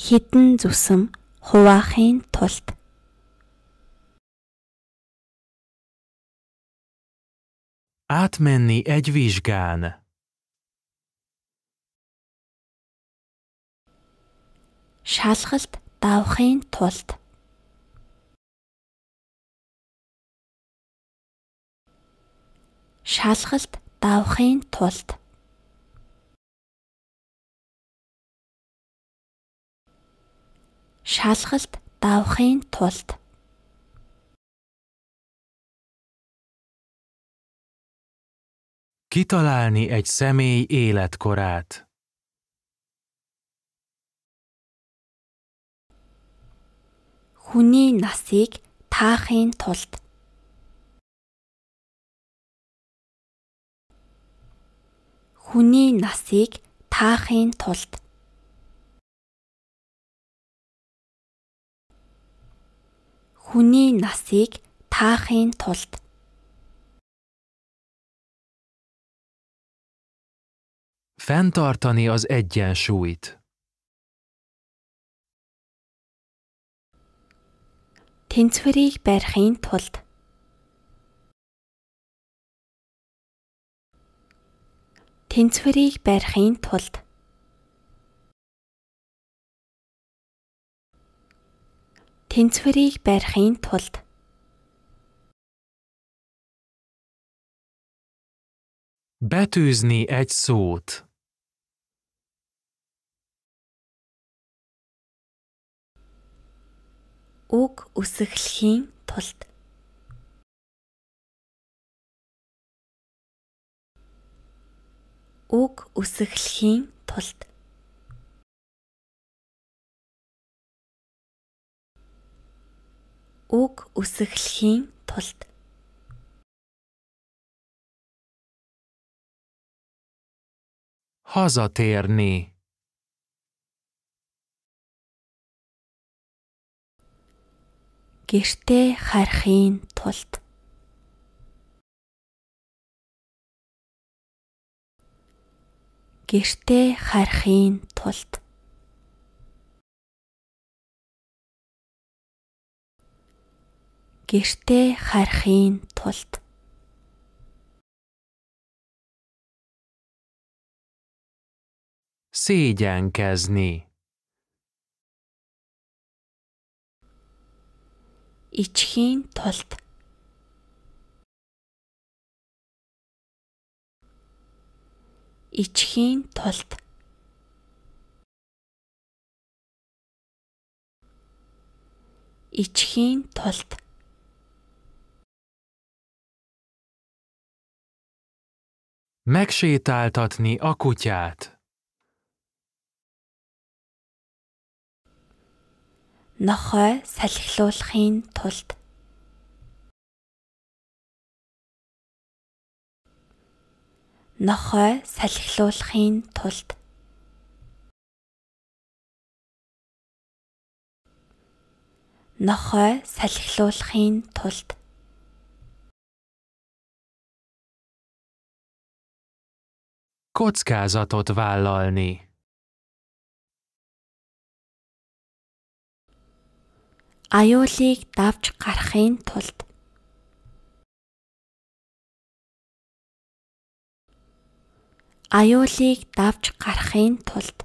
C: хідэн зүсэм хуваахын тулд.
B: Átmenni egy vizsgán.
C: шалгалт давахын тулд шалгалт давахын тулд. Шалгалт давахын тулд.
B: Kitalálni egy személy életkorát.
C: хүний насыг таахын тулд хүний насыг таахын тулд. Хүний насыг таахын тулд.
B: Fenntartani az egyensúlyt.
C: тэнцвэрийг барихын тулд тэнцвэрийг барихын тулд. Тэнцвэрийг барихын тулд.
B: Betűzni egy szót.
C: үг үсэхлэхийн тулд үг үсэхлэхийн тулд. Үг үсэхлэхийн тулд.
B: Hazatérni.
C: гэртээ харахын тулд гэртээ харахын тулд. Гэртээ харахын тулд.
B: Szégyenkezni.
C: ичхийн тулд ичхийн тулд. Ичхийн тулд.
B: Megsétáltatni a kutyát.
C: нохой салхилуулахын тулд нохой салхилуулахын тулд. Нохой салхилуулахын тулд.
B: Kockázatot vállalni.
C: аюулыг давж гарахын тулд аюулыг давж гарахын тулд.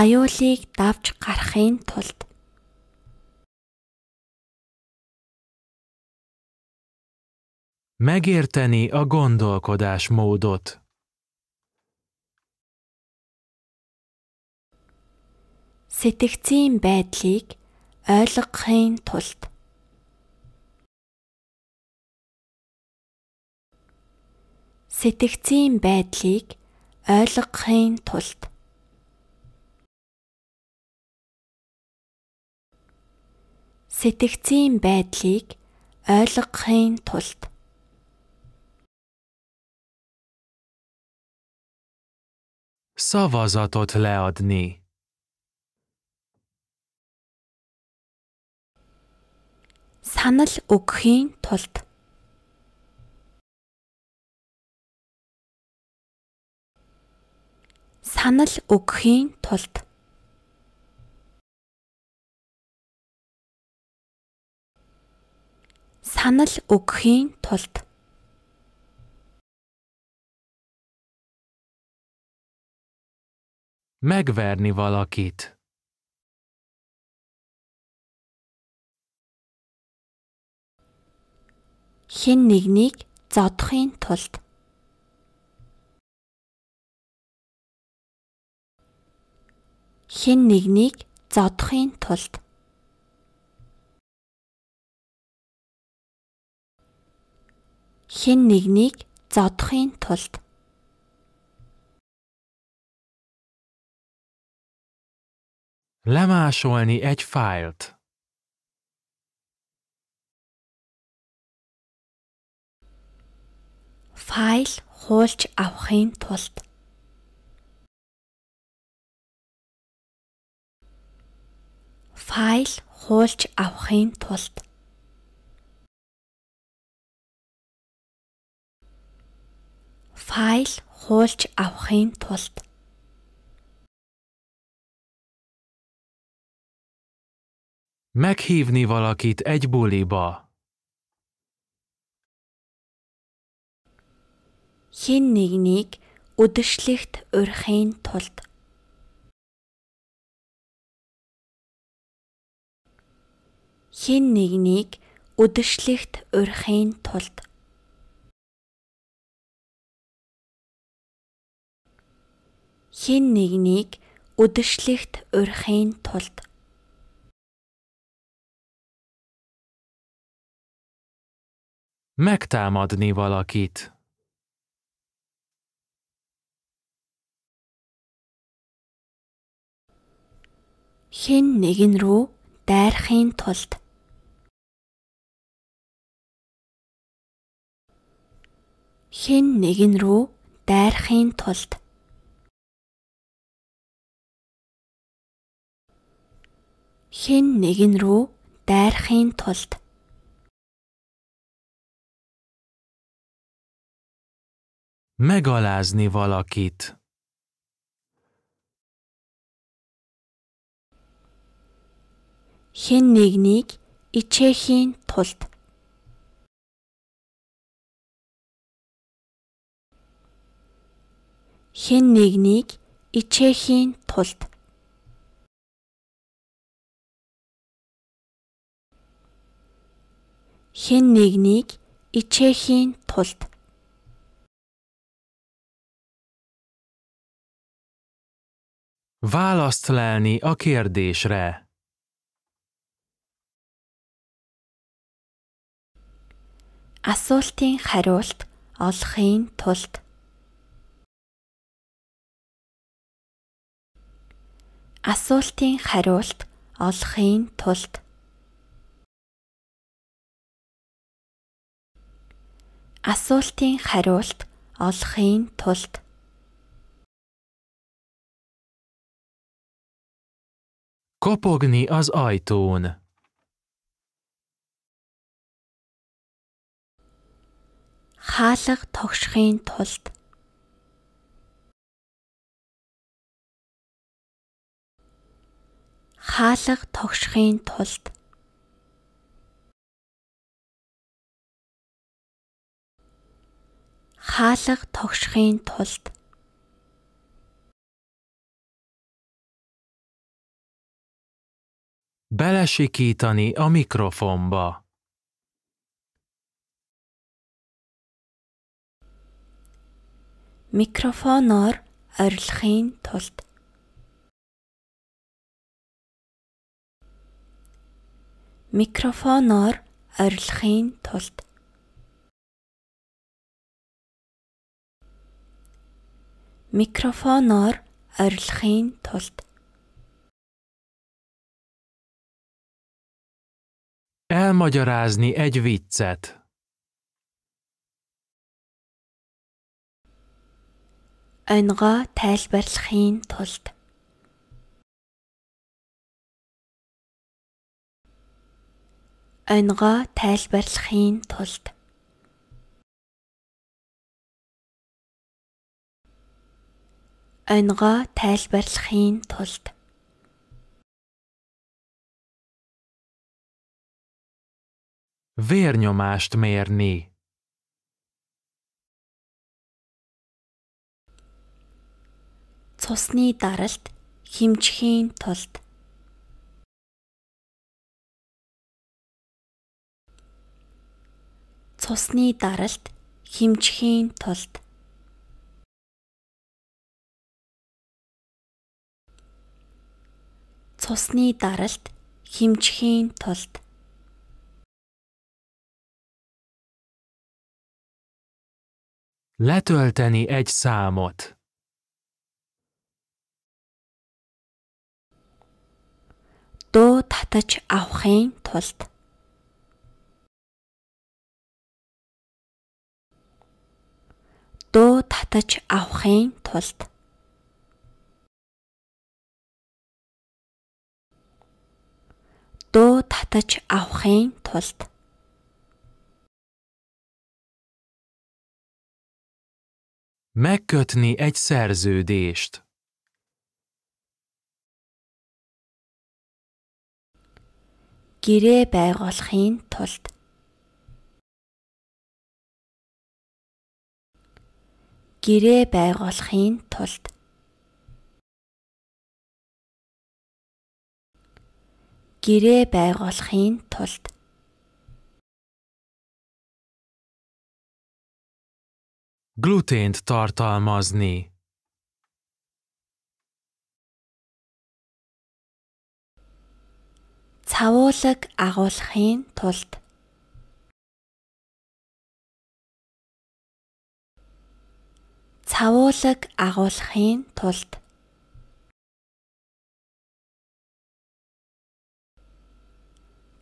C: Аюулыг давж гарахын тулд.
B: Megérteni a gondolkodásmódot.
C: сэтгцийн байдлыг ойлгохын тулд сэтгцийн байдлыг ойлгохын тулд. Сэтгцийн байдлыг ойлгохын тулд.
B: Szavazatot leadni.
C: санал өгөхийн тулд санал өгөхийн тулд. Санал өгөхийн тулд.
B: Megverni valakit.
C: хэн нэгнийг зодохын тулд хэн нэгнийг зодохын тулд. Хэн нэгнийг зодохын тулд.
B: Lemásolni egy fájlt.
C: файл хуулж авахын тулд файл хуулж авахын тулд. Файл хуулж авахын тулд.
B: Meghívni valakit egy buliba.
C: хэн нэгнийг үдэшлэгт урьхын тулд хэн нэгнийг үдэшлэгт урьхын тулд. Хэн нэгнийг үдэшлэгт урьхын тулд.
B: Megtámadni valakit.
C: хэн нэгэн рүү дайрахын тулд хэн нэгэн рүү дайрахын тулд. хэн нэгэн рүү дайрахын тулд.
B: Megalázni valakit.
C: хэн нэгнийг ичээхийн тулд хэн нэгнийг ичээхийн тулд. Хэн нэгнийг ичээхийн тулд.
B: Választ lelni a kérdésre.
C: асуултын хариулт олохын тулд асуултын хариулт олохын тулд. Асуултын хариулт олохын тулд.
B: Kopogni az ajtón.
C: хаалга тогшохын тулд хаалга тогшохын тулд. Хаалга тогшохын тулд.
B: Belesikítani a mikrofonba.
C: микрофоноор орилохын тулд микрофоноор орилохын тулд. Микрофоноор орилохын тулд.
B: Elmagyarázni egy viccet.
C: оньгоо тайлбарлахын тулд оньгоо тайлбарлахын тулд. Оньгоо тайлбарлахын тулд.
B: Vérnyomást mérni.
C: цусны даралт хэмжихийн тулд цусны даралт хэмжихийн тулд. Цусны даралт хэмжихийн тулд.
B: Letölteni egy számot.
C: дуу татаж авахын тулд дуу татаж авахын тулд. Дуу татаж авахын тулд.
B: Megkötni egy szerződést.
C: гэрээ байгуулахын тулд гэрээ байгуулахын тулд. гэрээ байгуулахын тулд.
B: Glutént tartalmazni.
C: цавуулаг агуулгахын тулд цавуулаг агуулгахын тулд.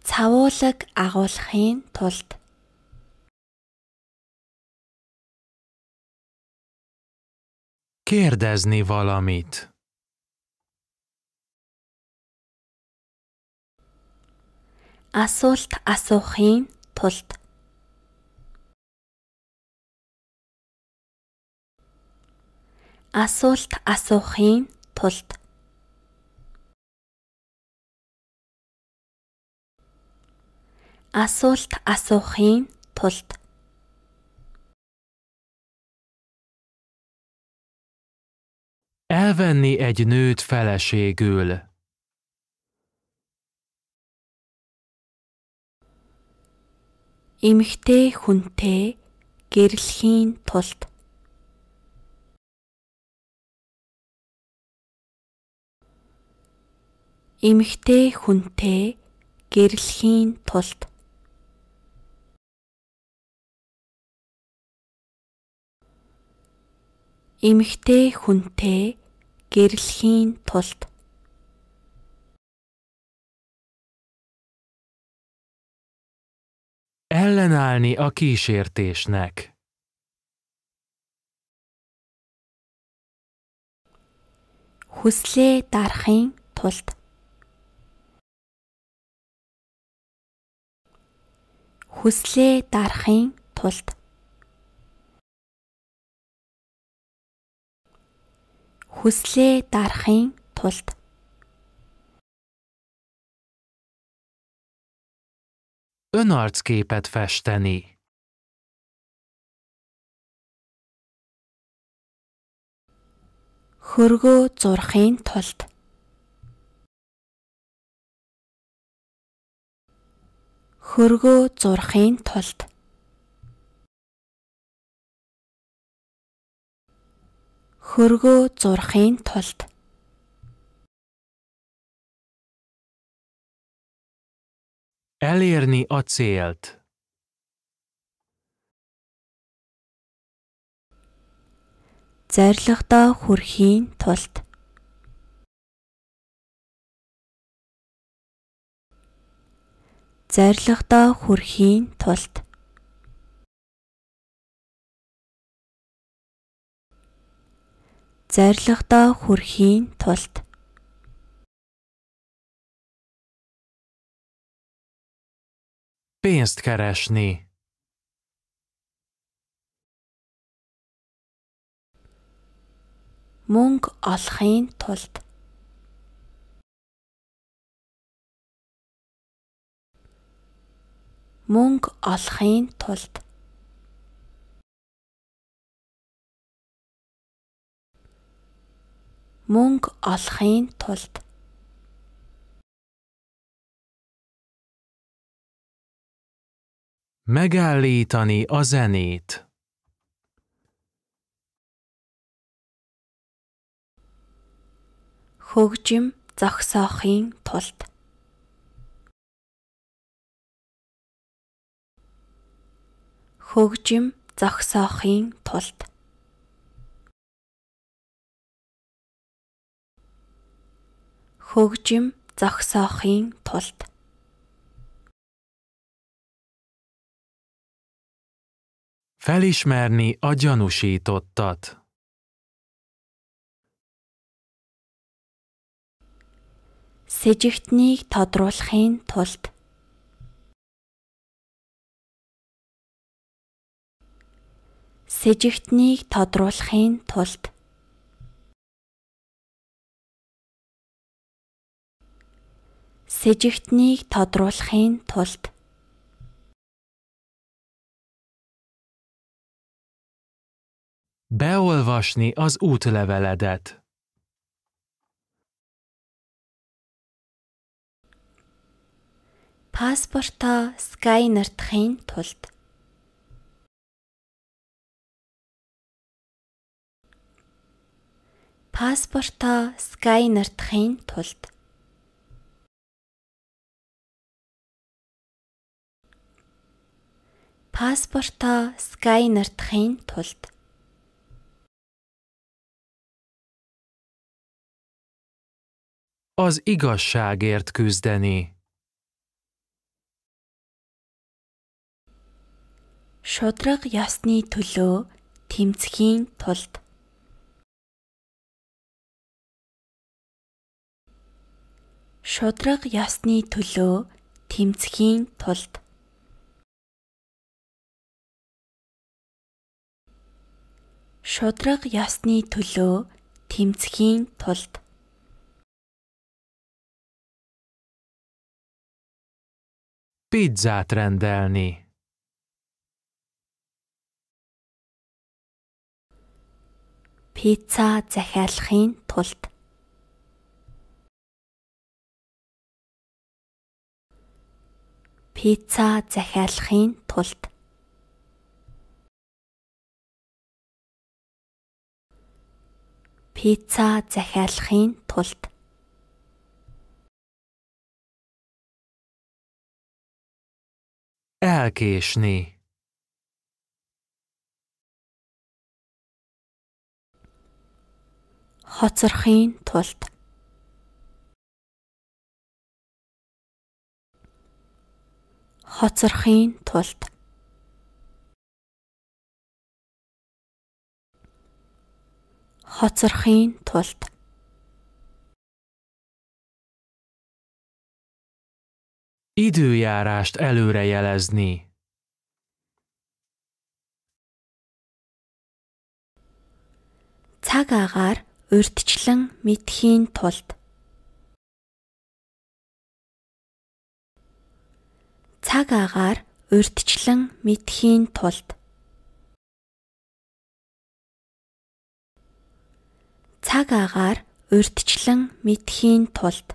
C: Цавуулаг агуулгахын тулд.
B: Kérdezni valamit.
C: асуулт асуухын тулд асуулт асуухын тулд. Асуулт асуухын тулд.
B: Elvenni egy nőt feleségül.
C: эмэгтэй хүнтэй гэрлэхийн тулд эмэгтэй хүнтэй гэрлэхийн тулд. Эмэгтэй хүнтэй гэрлэхийн тулд.
B: Ellenállni a kísértésnek.
C: Хүслээ дарахын тулд. Хүслээ дарахын тулд. хүслээ дарахын тулд.
B: Önarcképet festeni.
C: хөргөө зурахын тулд хөргөө зурахын тулд. Хөргөө зурахын тулд.
B: Elérni a célt.
C: зорилгодоо хүрэхийн тулд зорилгодоо хүрэхийн тулд. Зорилгодоо хүрэхийн тулд.
B: Pénzt keresni.
C: мөнгө олохын тулд мөнгө олохын тулд. Мөнгө олохын тулд.
B: Megállítani a zenét.
C: хөгжим зогсоохын тулд хөгжим зогсоохын тулд. Хөгжим зогсоохын тулд.
B: Felismerni a gyanúsítottat.
C: сэжигтнийг тодруулахын тулд сэжигтнийг тодруулахын тулд. Сэжигтнийг тодруулахын тулд.
B: Beolvasni az útleveledet.
C: паспортоо скайнертахын тулд паспортоо скайнертахын тулд. Паспортоо скайнертахын тулд.
B: Az igazságért küzdeni.
C: шудраг ёсны төлөө тэмцэхийн тулд шудраг ёсны төлөө тэмцэхийн тулд. Шудраг ёсны төлөө тэмцэхийн тулд.
B: Pizzát rendelni.
C: пицца захиалахын тулд пицца захиалахын тулд. Пицца захиалахын тулд.
B: Elkésni.
C: хоцорхын тулд хоцрохын тулд. Хоцрохын тулд.
B: Időjárást előrejelezni.
C: Цаг агаар урьдчилан мэдхийн тулд. Цаг агаар урьдчилан мэдхийн тулд. Цаг агаар урьдчилан мэдхийн тулд.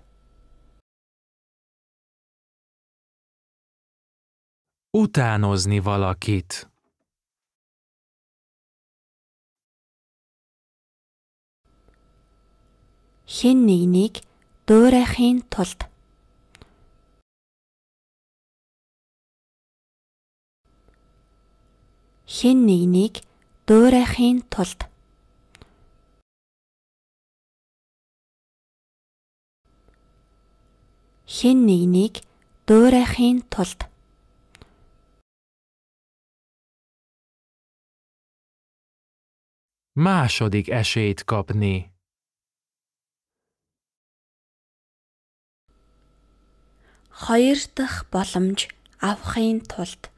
B: Utánozni valakit.
C: хэн нэгнийг дуурайхын тулд хэн нэгнийг дуурайхын тулд. Хэн нэгнийг дуурайхын тулд.
B: Második esélyt kapni.
C: хоёр дахь боломж авахын тулд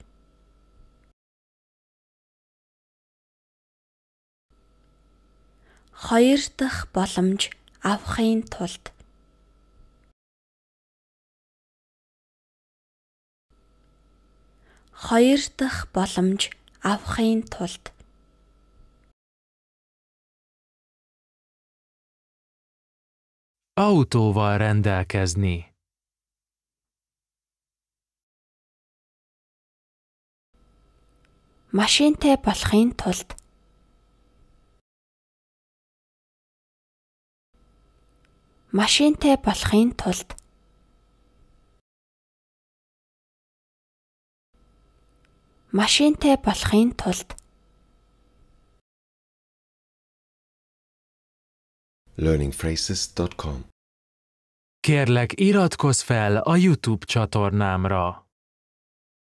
C: хоёр дахь боломж авахын тулд. Хоёр дахь боломж авахын тулд.
B: Autóval rendelkezni.
C: машинтай болохын тулд машинтай болохын тулд машинтай болохын тулд
A: learningphrases.com
B: Kérlek, iratkozz fel a YouTube csatornámra.